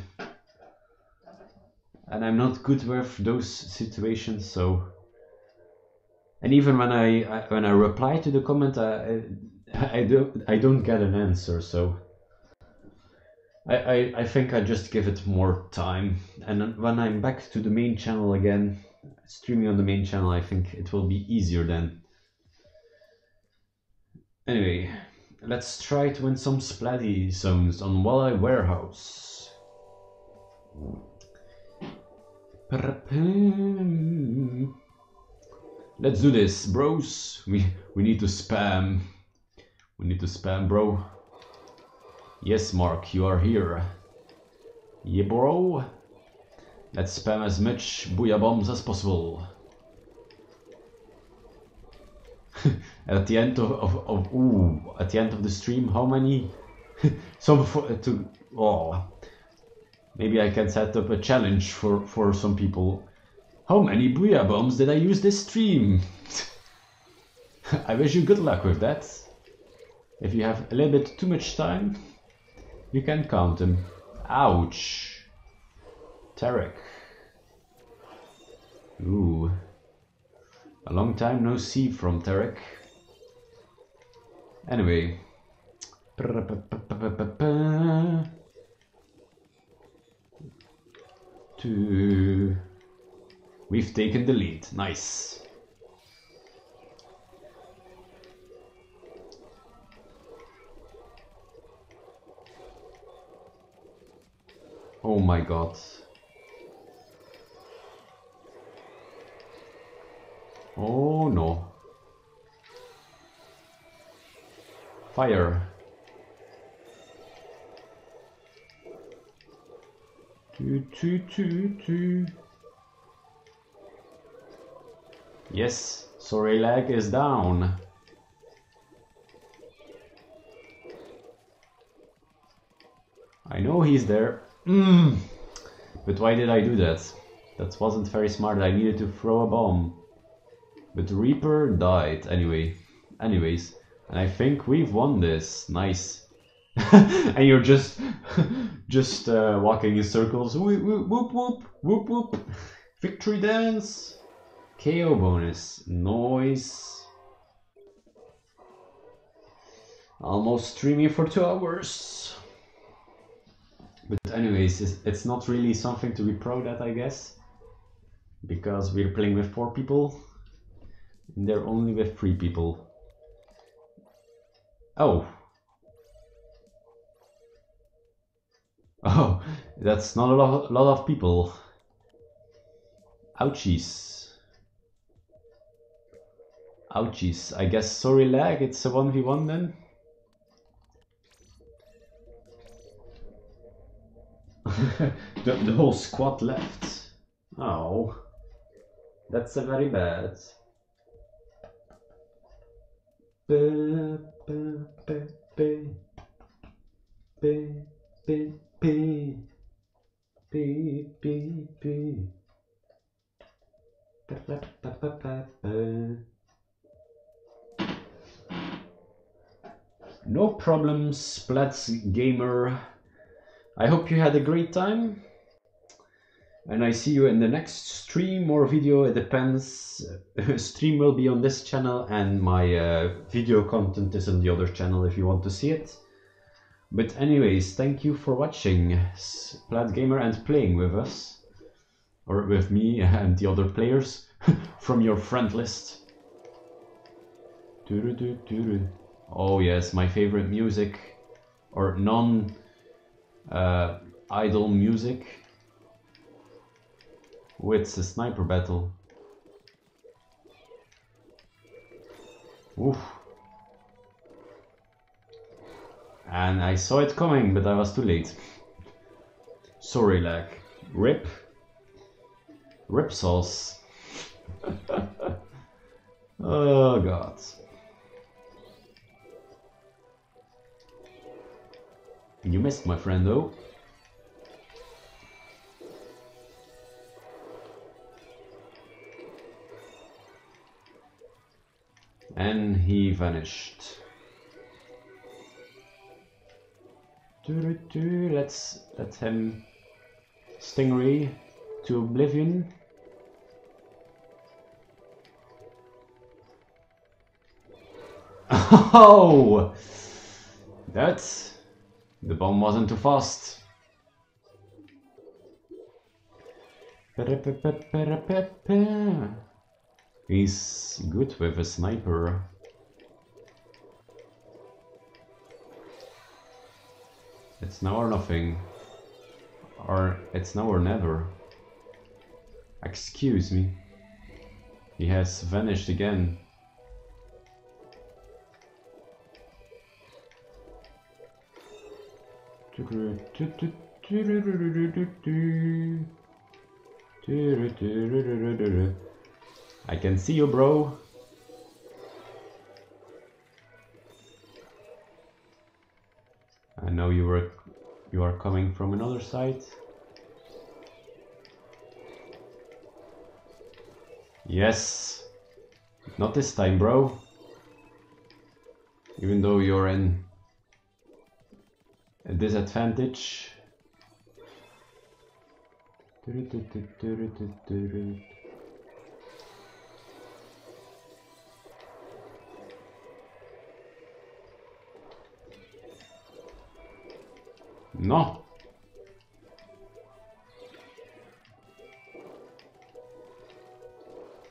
and I'm not good with those situations. So, and even when I, I when I reply to the comment, I, I don't I don't get an answer. So, I, I I think I just give it more time. And when I'm back to the main channel again, streaming on the main channel, I think it will be easier then. Anyway, let's try to win some splatty zones on Walleye Warehouse. Let's do this, bros. We we need to spam. We need to spam, bro. Yes, Mark, you are here. Yeah, bro. Let's spam as much booyah bombs as possible. at the end of, of, of ooh, at the end of the stream, how many? so before to oh Maybe I can set up a challenge for, for some people. How many Booyah Bombs did I use this stream? I wish you good luck with that. If you have a little bit too much time, you can count them. Ouch. Tarek. Ooh. A long time no see from Tarek. Anyway. We've taken the lead. Nice. Oh my god. Oh no. Fire. Two, two, two, two. Yes, sorry leg is down. I know he's there. Mm. But why did I do that? That wasn't very smart. I needed to throw a bomb. But Reaper died anyway. Anyways, and I think we've won this. Nice. and you're just just uh, walking in circles. Whoop whoop whoop whoop whoop whoop. Victory dance. KO bonus. Noise. Almost streaming for two hours. But anyways, it's, not really something to be proud at, I guess. Because we're playing with four people. And they're only with three people. Oh, Oh, that's not a lot, lot of people. Ouchies. Ouchies. I guess sorry lag, it's a 1v1 then? the, the whole squad left. Oh. That's a very bad. Be, be, be, P P P P No problems, Splats Gamer. I hope you had a great time. And I see you in the next stream or video, it depends. stream will be on this channel and my uh, video content is on the other channel if you want to see it. But anyways, thank you for watching Splat Gamer and playing with us. Or with me and the other players from your friend list. Oh yes, my favorite music. Or non uh, idol music. with a sniper battle. Oof. And I saw it coming, but I was too late. Sorry, lag. Rip. Rip sauce. oh god. You missed my friend though. And he vanished. Let's let him Stingray to oblivion. Oh! That's... The bomb wasn't too fast. He's good with a sniper. It's now or nothing. Or it's now or never. Excuse me. He has vanished again. I can see you, bro. I know you were you are coming from another side. Yes. Not this time, bro. Even though you're in a disadvantage. No.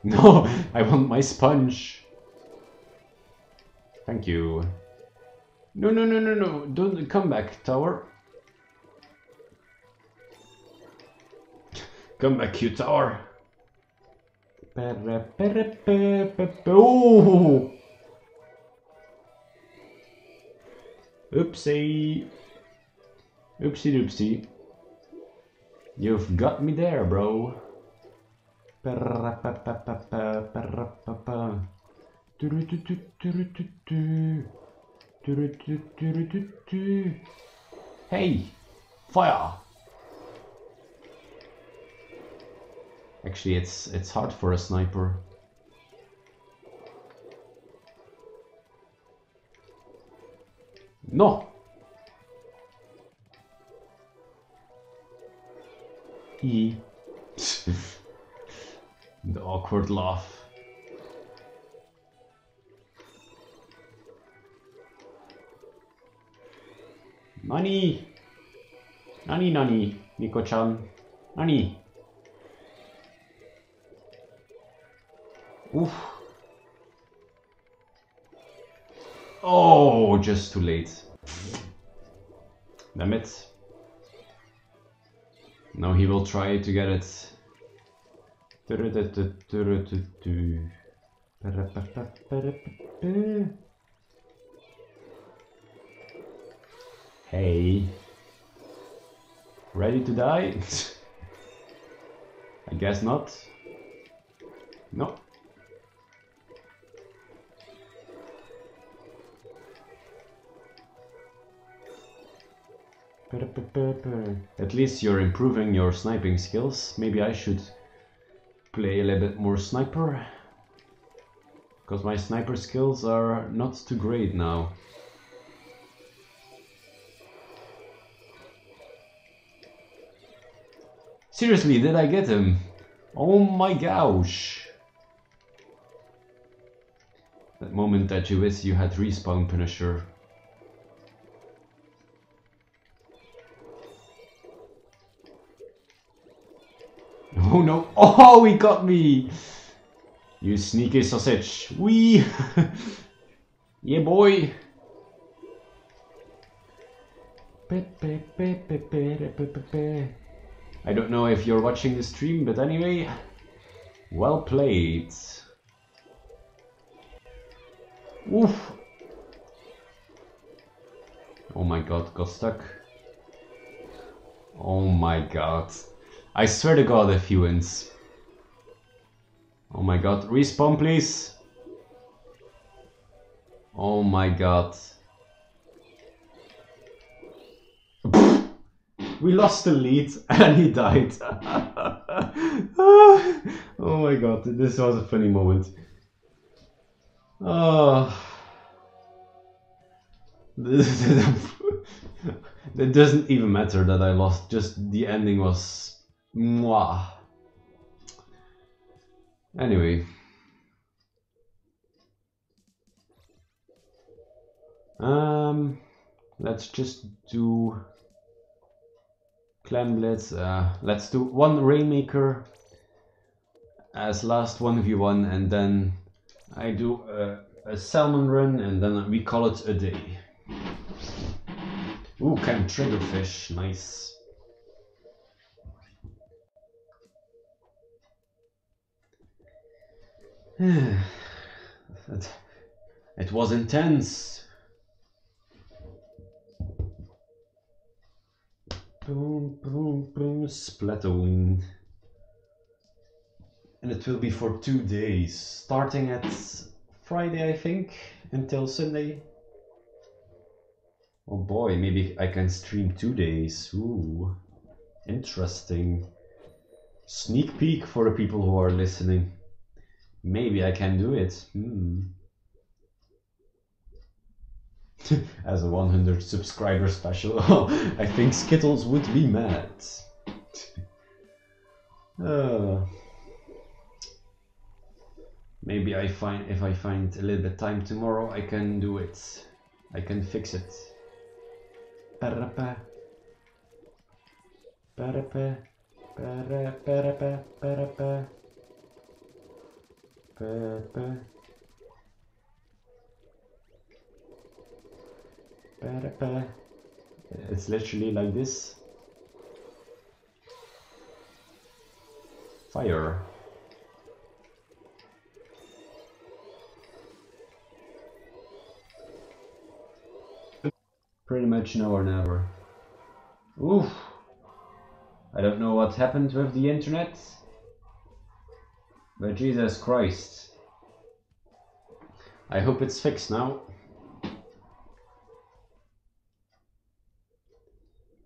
No, I want my sponge. Thank you. No, no, no, no, no. Don't come back, tower. Come back, you tower. Oh! Oopsie. Oopsie doopsie. You've got me there, bro. Hey! Fire! Actually, it's it's hard for a sniper. No! E. the awkward laugh. Nani! Nani nani, Nico-chan. Nani! Oof. Oh, just too late. Damn it. Now he will try to get it. Hey. Ready to die? I guess not. No. At least you're improving your sniping skills. Maybe I should play a little bit more sniper. Because my sniper skills are not too great now. Seriously, did I get him? Oh my gosh! That moment that you wish you had respawn Punisher. Oh no! Oh, he got me! You sneaky sausage! Wee! yeah, boy! I don't know if you're watching the stream, but anyway, well played. Oof. Oh my god, got stuck. Oh my god. I swear to god if he wins. Oh my god, respawn please. Oh my god. We lost the lead and he died. oh my god, this was a funny moment. Oh. it doesn't even matter that I lost, just the ending was mwah. Anyway. Um, let's just do Clam Blitz. Uh, let's do one Rainmaker as last 1v1 and then I do a, a salmon run and then we call it a day. Ooh, Camp Triggerfish, nice. it, it was intense. Boom, boom, boom, splattering. And it will be for two days, starting at Friday, I think, until Sunday. Oh boy, maybe I can stream two days. Ooh, interesting. Sneak peek for the people who are listening. Maybe I can do it. Hmm. As a 100 subscriber special, I think Skittles would be mad. uh. Maybe I find if I find a little bit time tomorrow, I can do it. I can fix it. Parapa. Parapa. Para parapa parapa. Parapa. It's literally like this. Fire. Pretty much now or never. Oof. I don't know what happened with the internet. But Jesus Christ. I hope it's fixed now.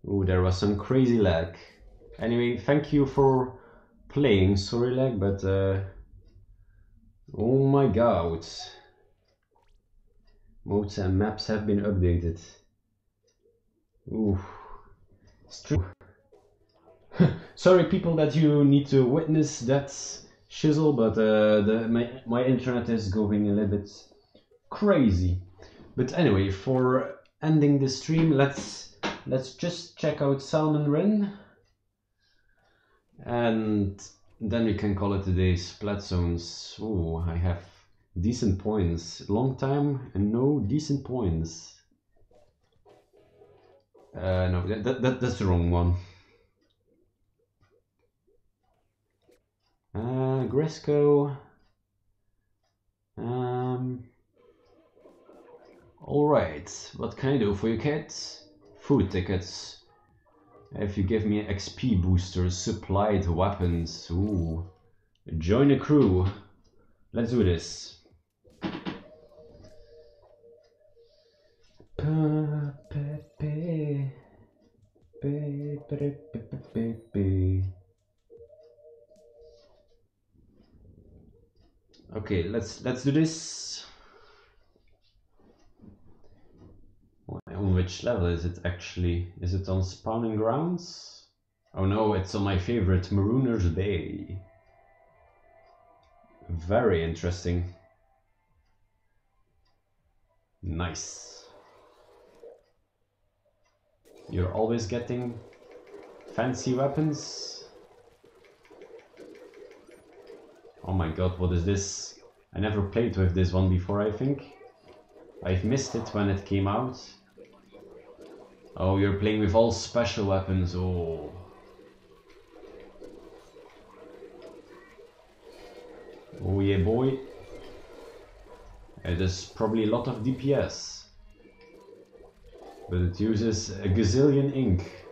Oh, there was some crazy lag. Anyway, thank you for playing. Sorry lag, but uh, oh my god. Modes and maps have been updated. Ooh. Sorry people that you need to witness that shizzle, but uh, the, my, my internet is going a little bit crazy. But anyway, for ending the stream, let's let's just check out Salmon Run. And then we can call it a day. Splat zones. Oh, I have decent points. Long time and no decent points. Uh, no, that, that, that's the wrong one. Uh, Grizzco. Um, Alright, what can I do for you kids? Food tickets. If you give me XP boosters, supplied weapons, ooh. Join a crew. Let's do this. Okay, let's let's do this. On which level is it actually? Is it on spawning grounds? Oh no, it's on my favorite Marooner's Bay. Very interesting. Nice. You're always getting fancy weapons. Oh my god, what is this? I never played with this one before, I think. I've missed it when it came out. Oh, you're playing with all special weapons. Oh. Oh yeah, boy. Uh, it is probably a lot of DPS. But it uses a gazillion ink.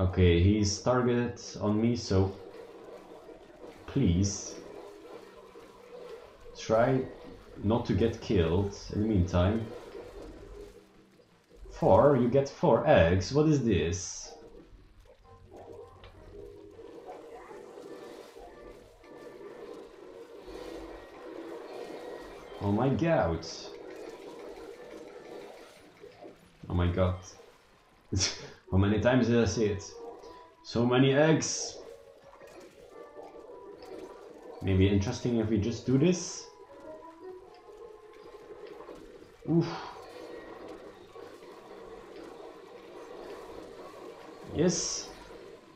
Okay, he's targeted on me, so please try not to get killed in the meantime. Four, you get four eggs, what is this? Oh my god. Oh my god. How many times did I see it? So many eggs! Maybe interesting if we just do this? Yes.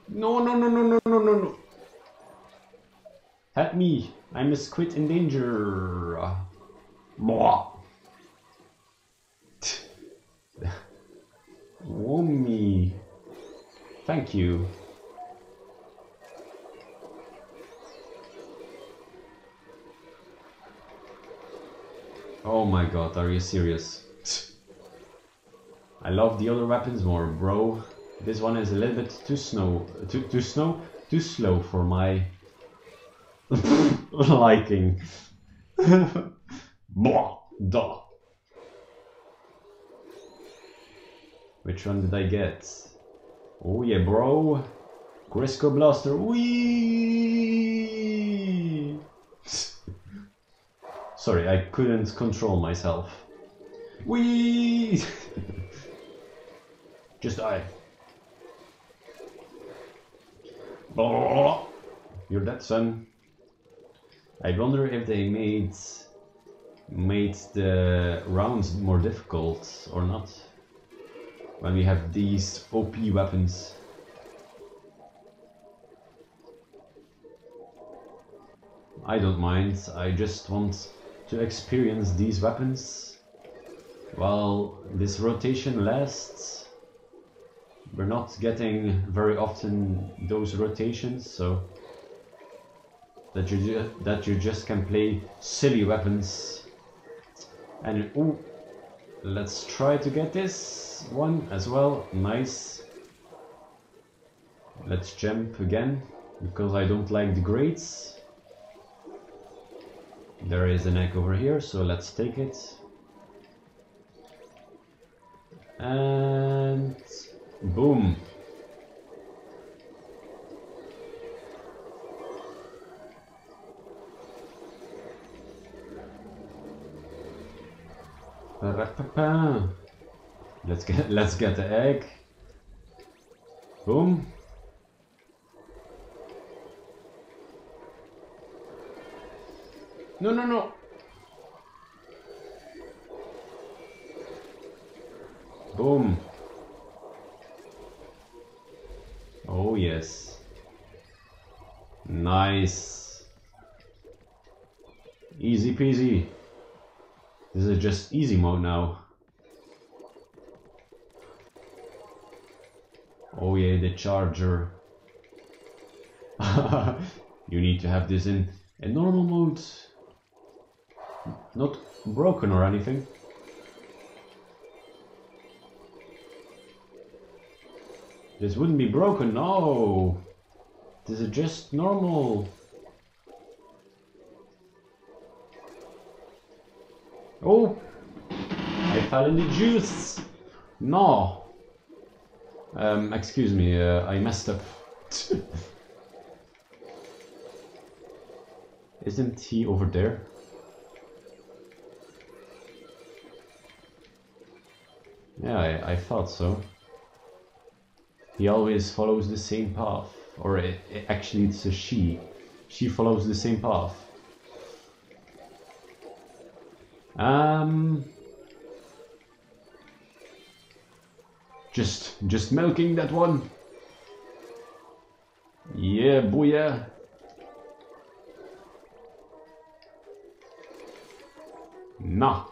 No, no, no, no, no, no, no, no. Help me. I'm a squid in danger. Blah. me. Thank you. Oh my god, are you serious? I love the other weapons more, bro. This one is a little bit too snow, too too snow, too slow for my liking. Blah, duh. Which one did I get? Oh yeah, bro. Grizzco Blaster. Wee. Sorry, I couldn't control myself. Wee. Just die. You're dead, son. I wonder if they made made the rounds more difficult or not when we have these OP weapons. I don't mind, I just want to experience these weapons while this rotation lasts. We're not getting very often those rotations, so that you that you just can play silly weapons. And ooh, let's try to get this one as well. Nice. Let's jump again because I don't like the grades. There is an egg over here, so let's take it. And boom. Let's get let's get the egg. Boom. No no no. Boom. Oh yes. Nice. Easy peasy. This is just easy mode now. Oh yeah, the charger. you need to have this in a normal mode. Not broken or anything. This wouldn't be broken, no! This is just normal. Oh! I fell in the juice! No! Um, excuse me, uh, I messed up. Isn't he over there? Yeah, I, I thought so. He always follows the same path. Or it, it, actually it's a she. She follows the same path. Um, just, just milking that one. Yeah, booyah. Nah,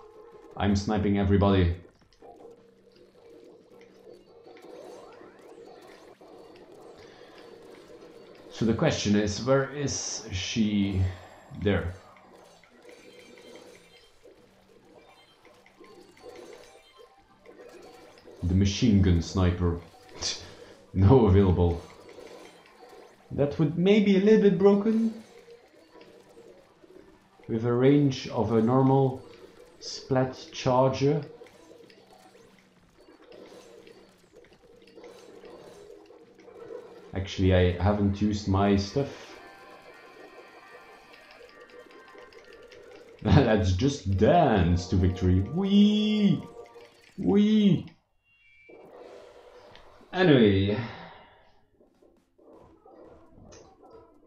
I'm sniping everybody. So the question is, where is she? There. The machine gun sniper. no available. That would maybe a little bit broken. With a range of a normal splat charger. Actually, I haven't used my stuff. Let's just dance to victory. Wee! Wee! Anyway,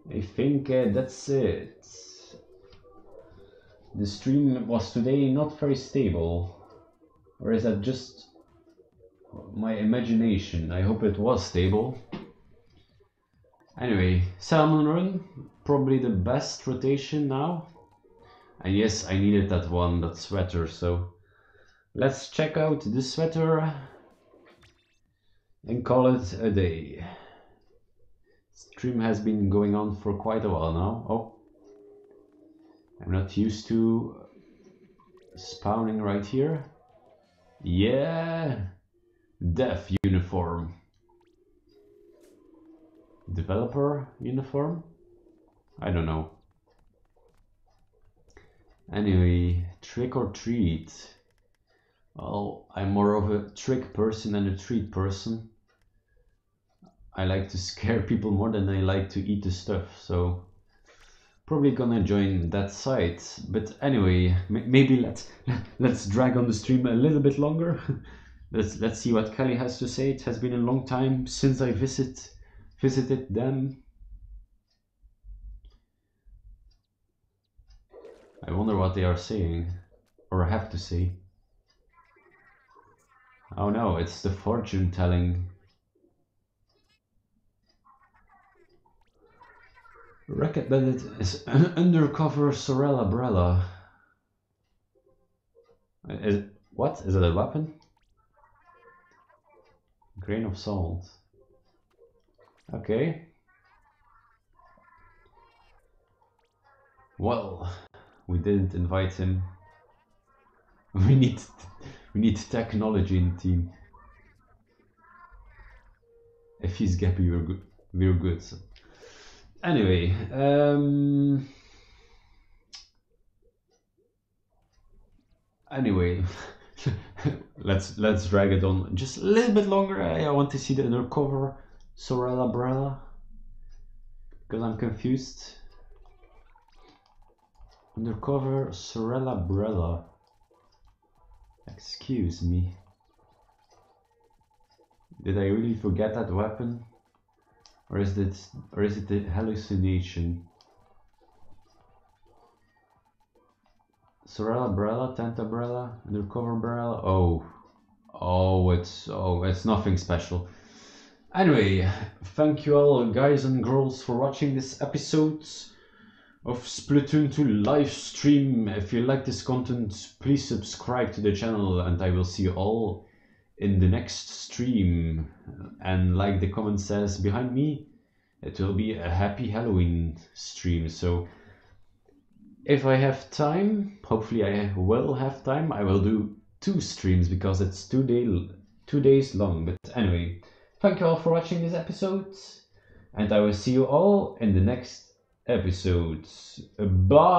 I think uh, that's it. The stream was today not very stable. Or is that just my imagination? I hope it was stable. Anyway, Salmon Run, probably the best rotation now. And yes, I needed that one, that sweater, so let's check out this sweater and call it a day. Stream has been going on for quite a while now. Oh, I'm not used to spawning right here. Yeah, dev uniform. Developer uniform? I don't know. Anyway, trick or treat. Well, I'm more of a trick person than a treat person. I like to scare people more than I like to eat the stuff, so probably gonna join that site. But anyway, maybe let's let's drag on the stream a little bit longer. let's let's see what Kelly has to say. It has been a long time since I visit visited them. I wonder what they are saying or have to say. Oh no, it's the fortune telling Reckon that it is an undercover Sorella Brella. Is what? Is it a weapon? Grain of salt. Okay. Well, we didn't invite him. We need we need technology in team. If he's Gappy, we're good. We're good. So. Anyway, um, anyway, let's let's drag it on just a little bit longer. I, I want to see the undercover Sorella Brella because I'm confused. Undercover Sorella Brella. Excuse me. Did I really forget that weapon? Or is it or is it a hallucination? Sorella Brella, Tentabrella, Undercover Brella. Oh, oh, it's oh, it's nothing special. Anyway, thank you all guys and girls for watching this episode of Splatoon 2 live stream. If you like this content, please subscribe to the channel and I will see you all in the next stream. And like the comment says behind me, it will be a happy Halloween stream. So if I have time, hopefully I will have time, I will do two streams because it's two day two days long. But anyway, thank you all for watching this episode, and I will see you all in the next episodes. Bye.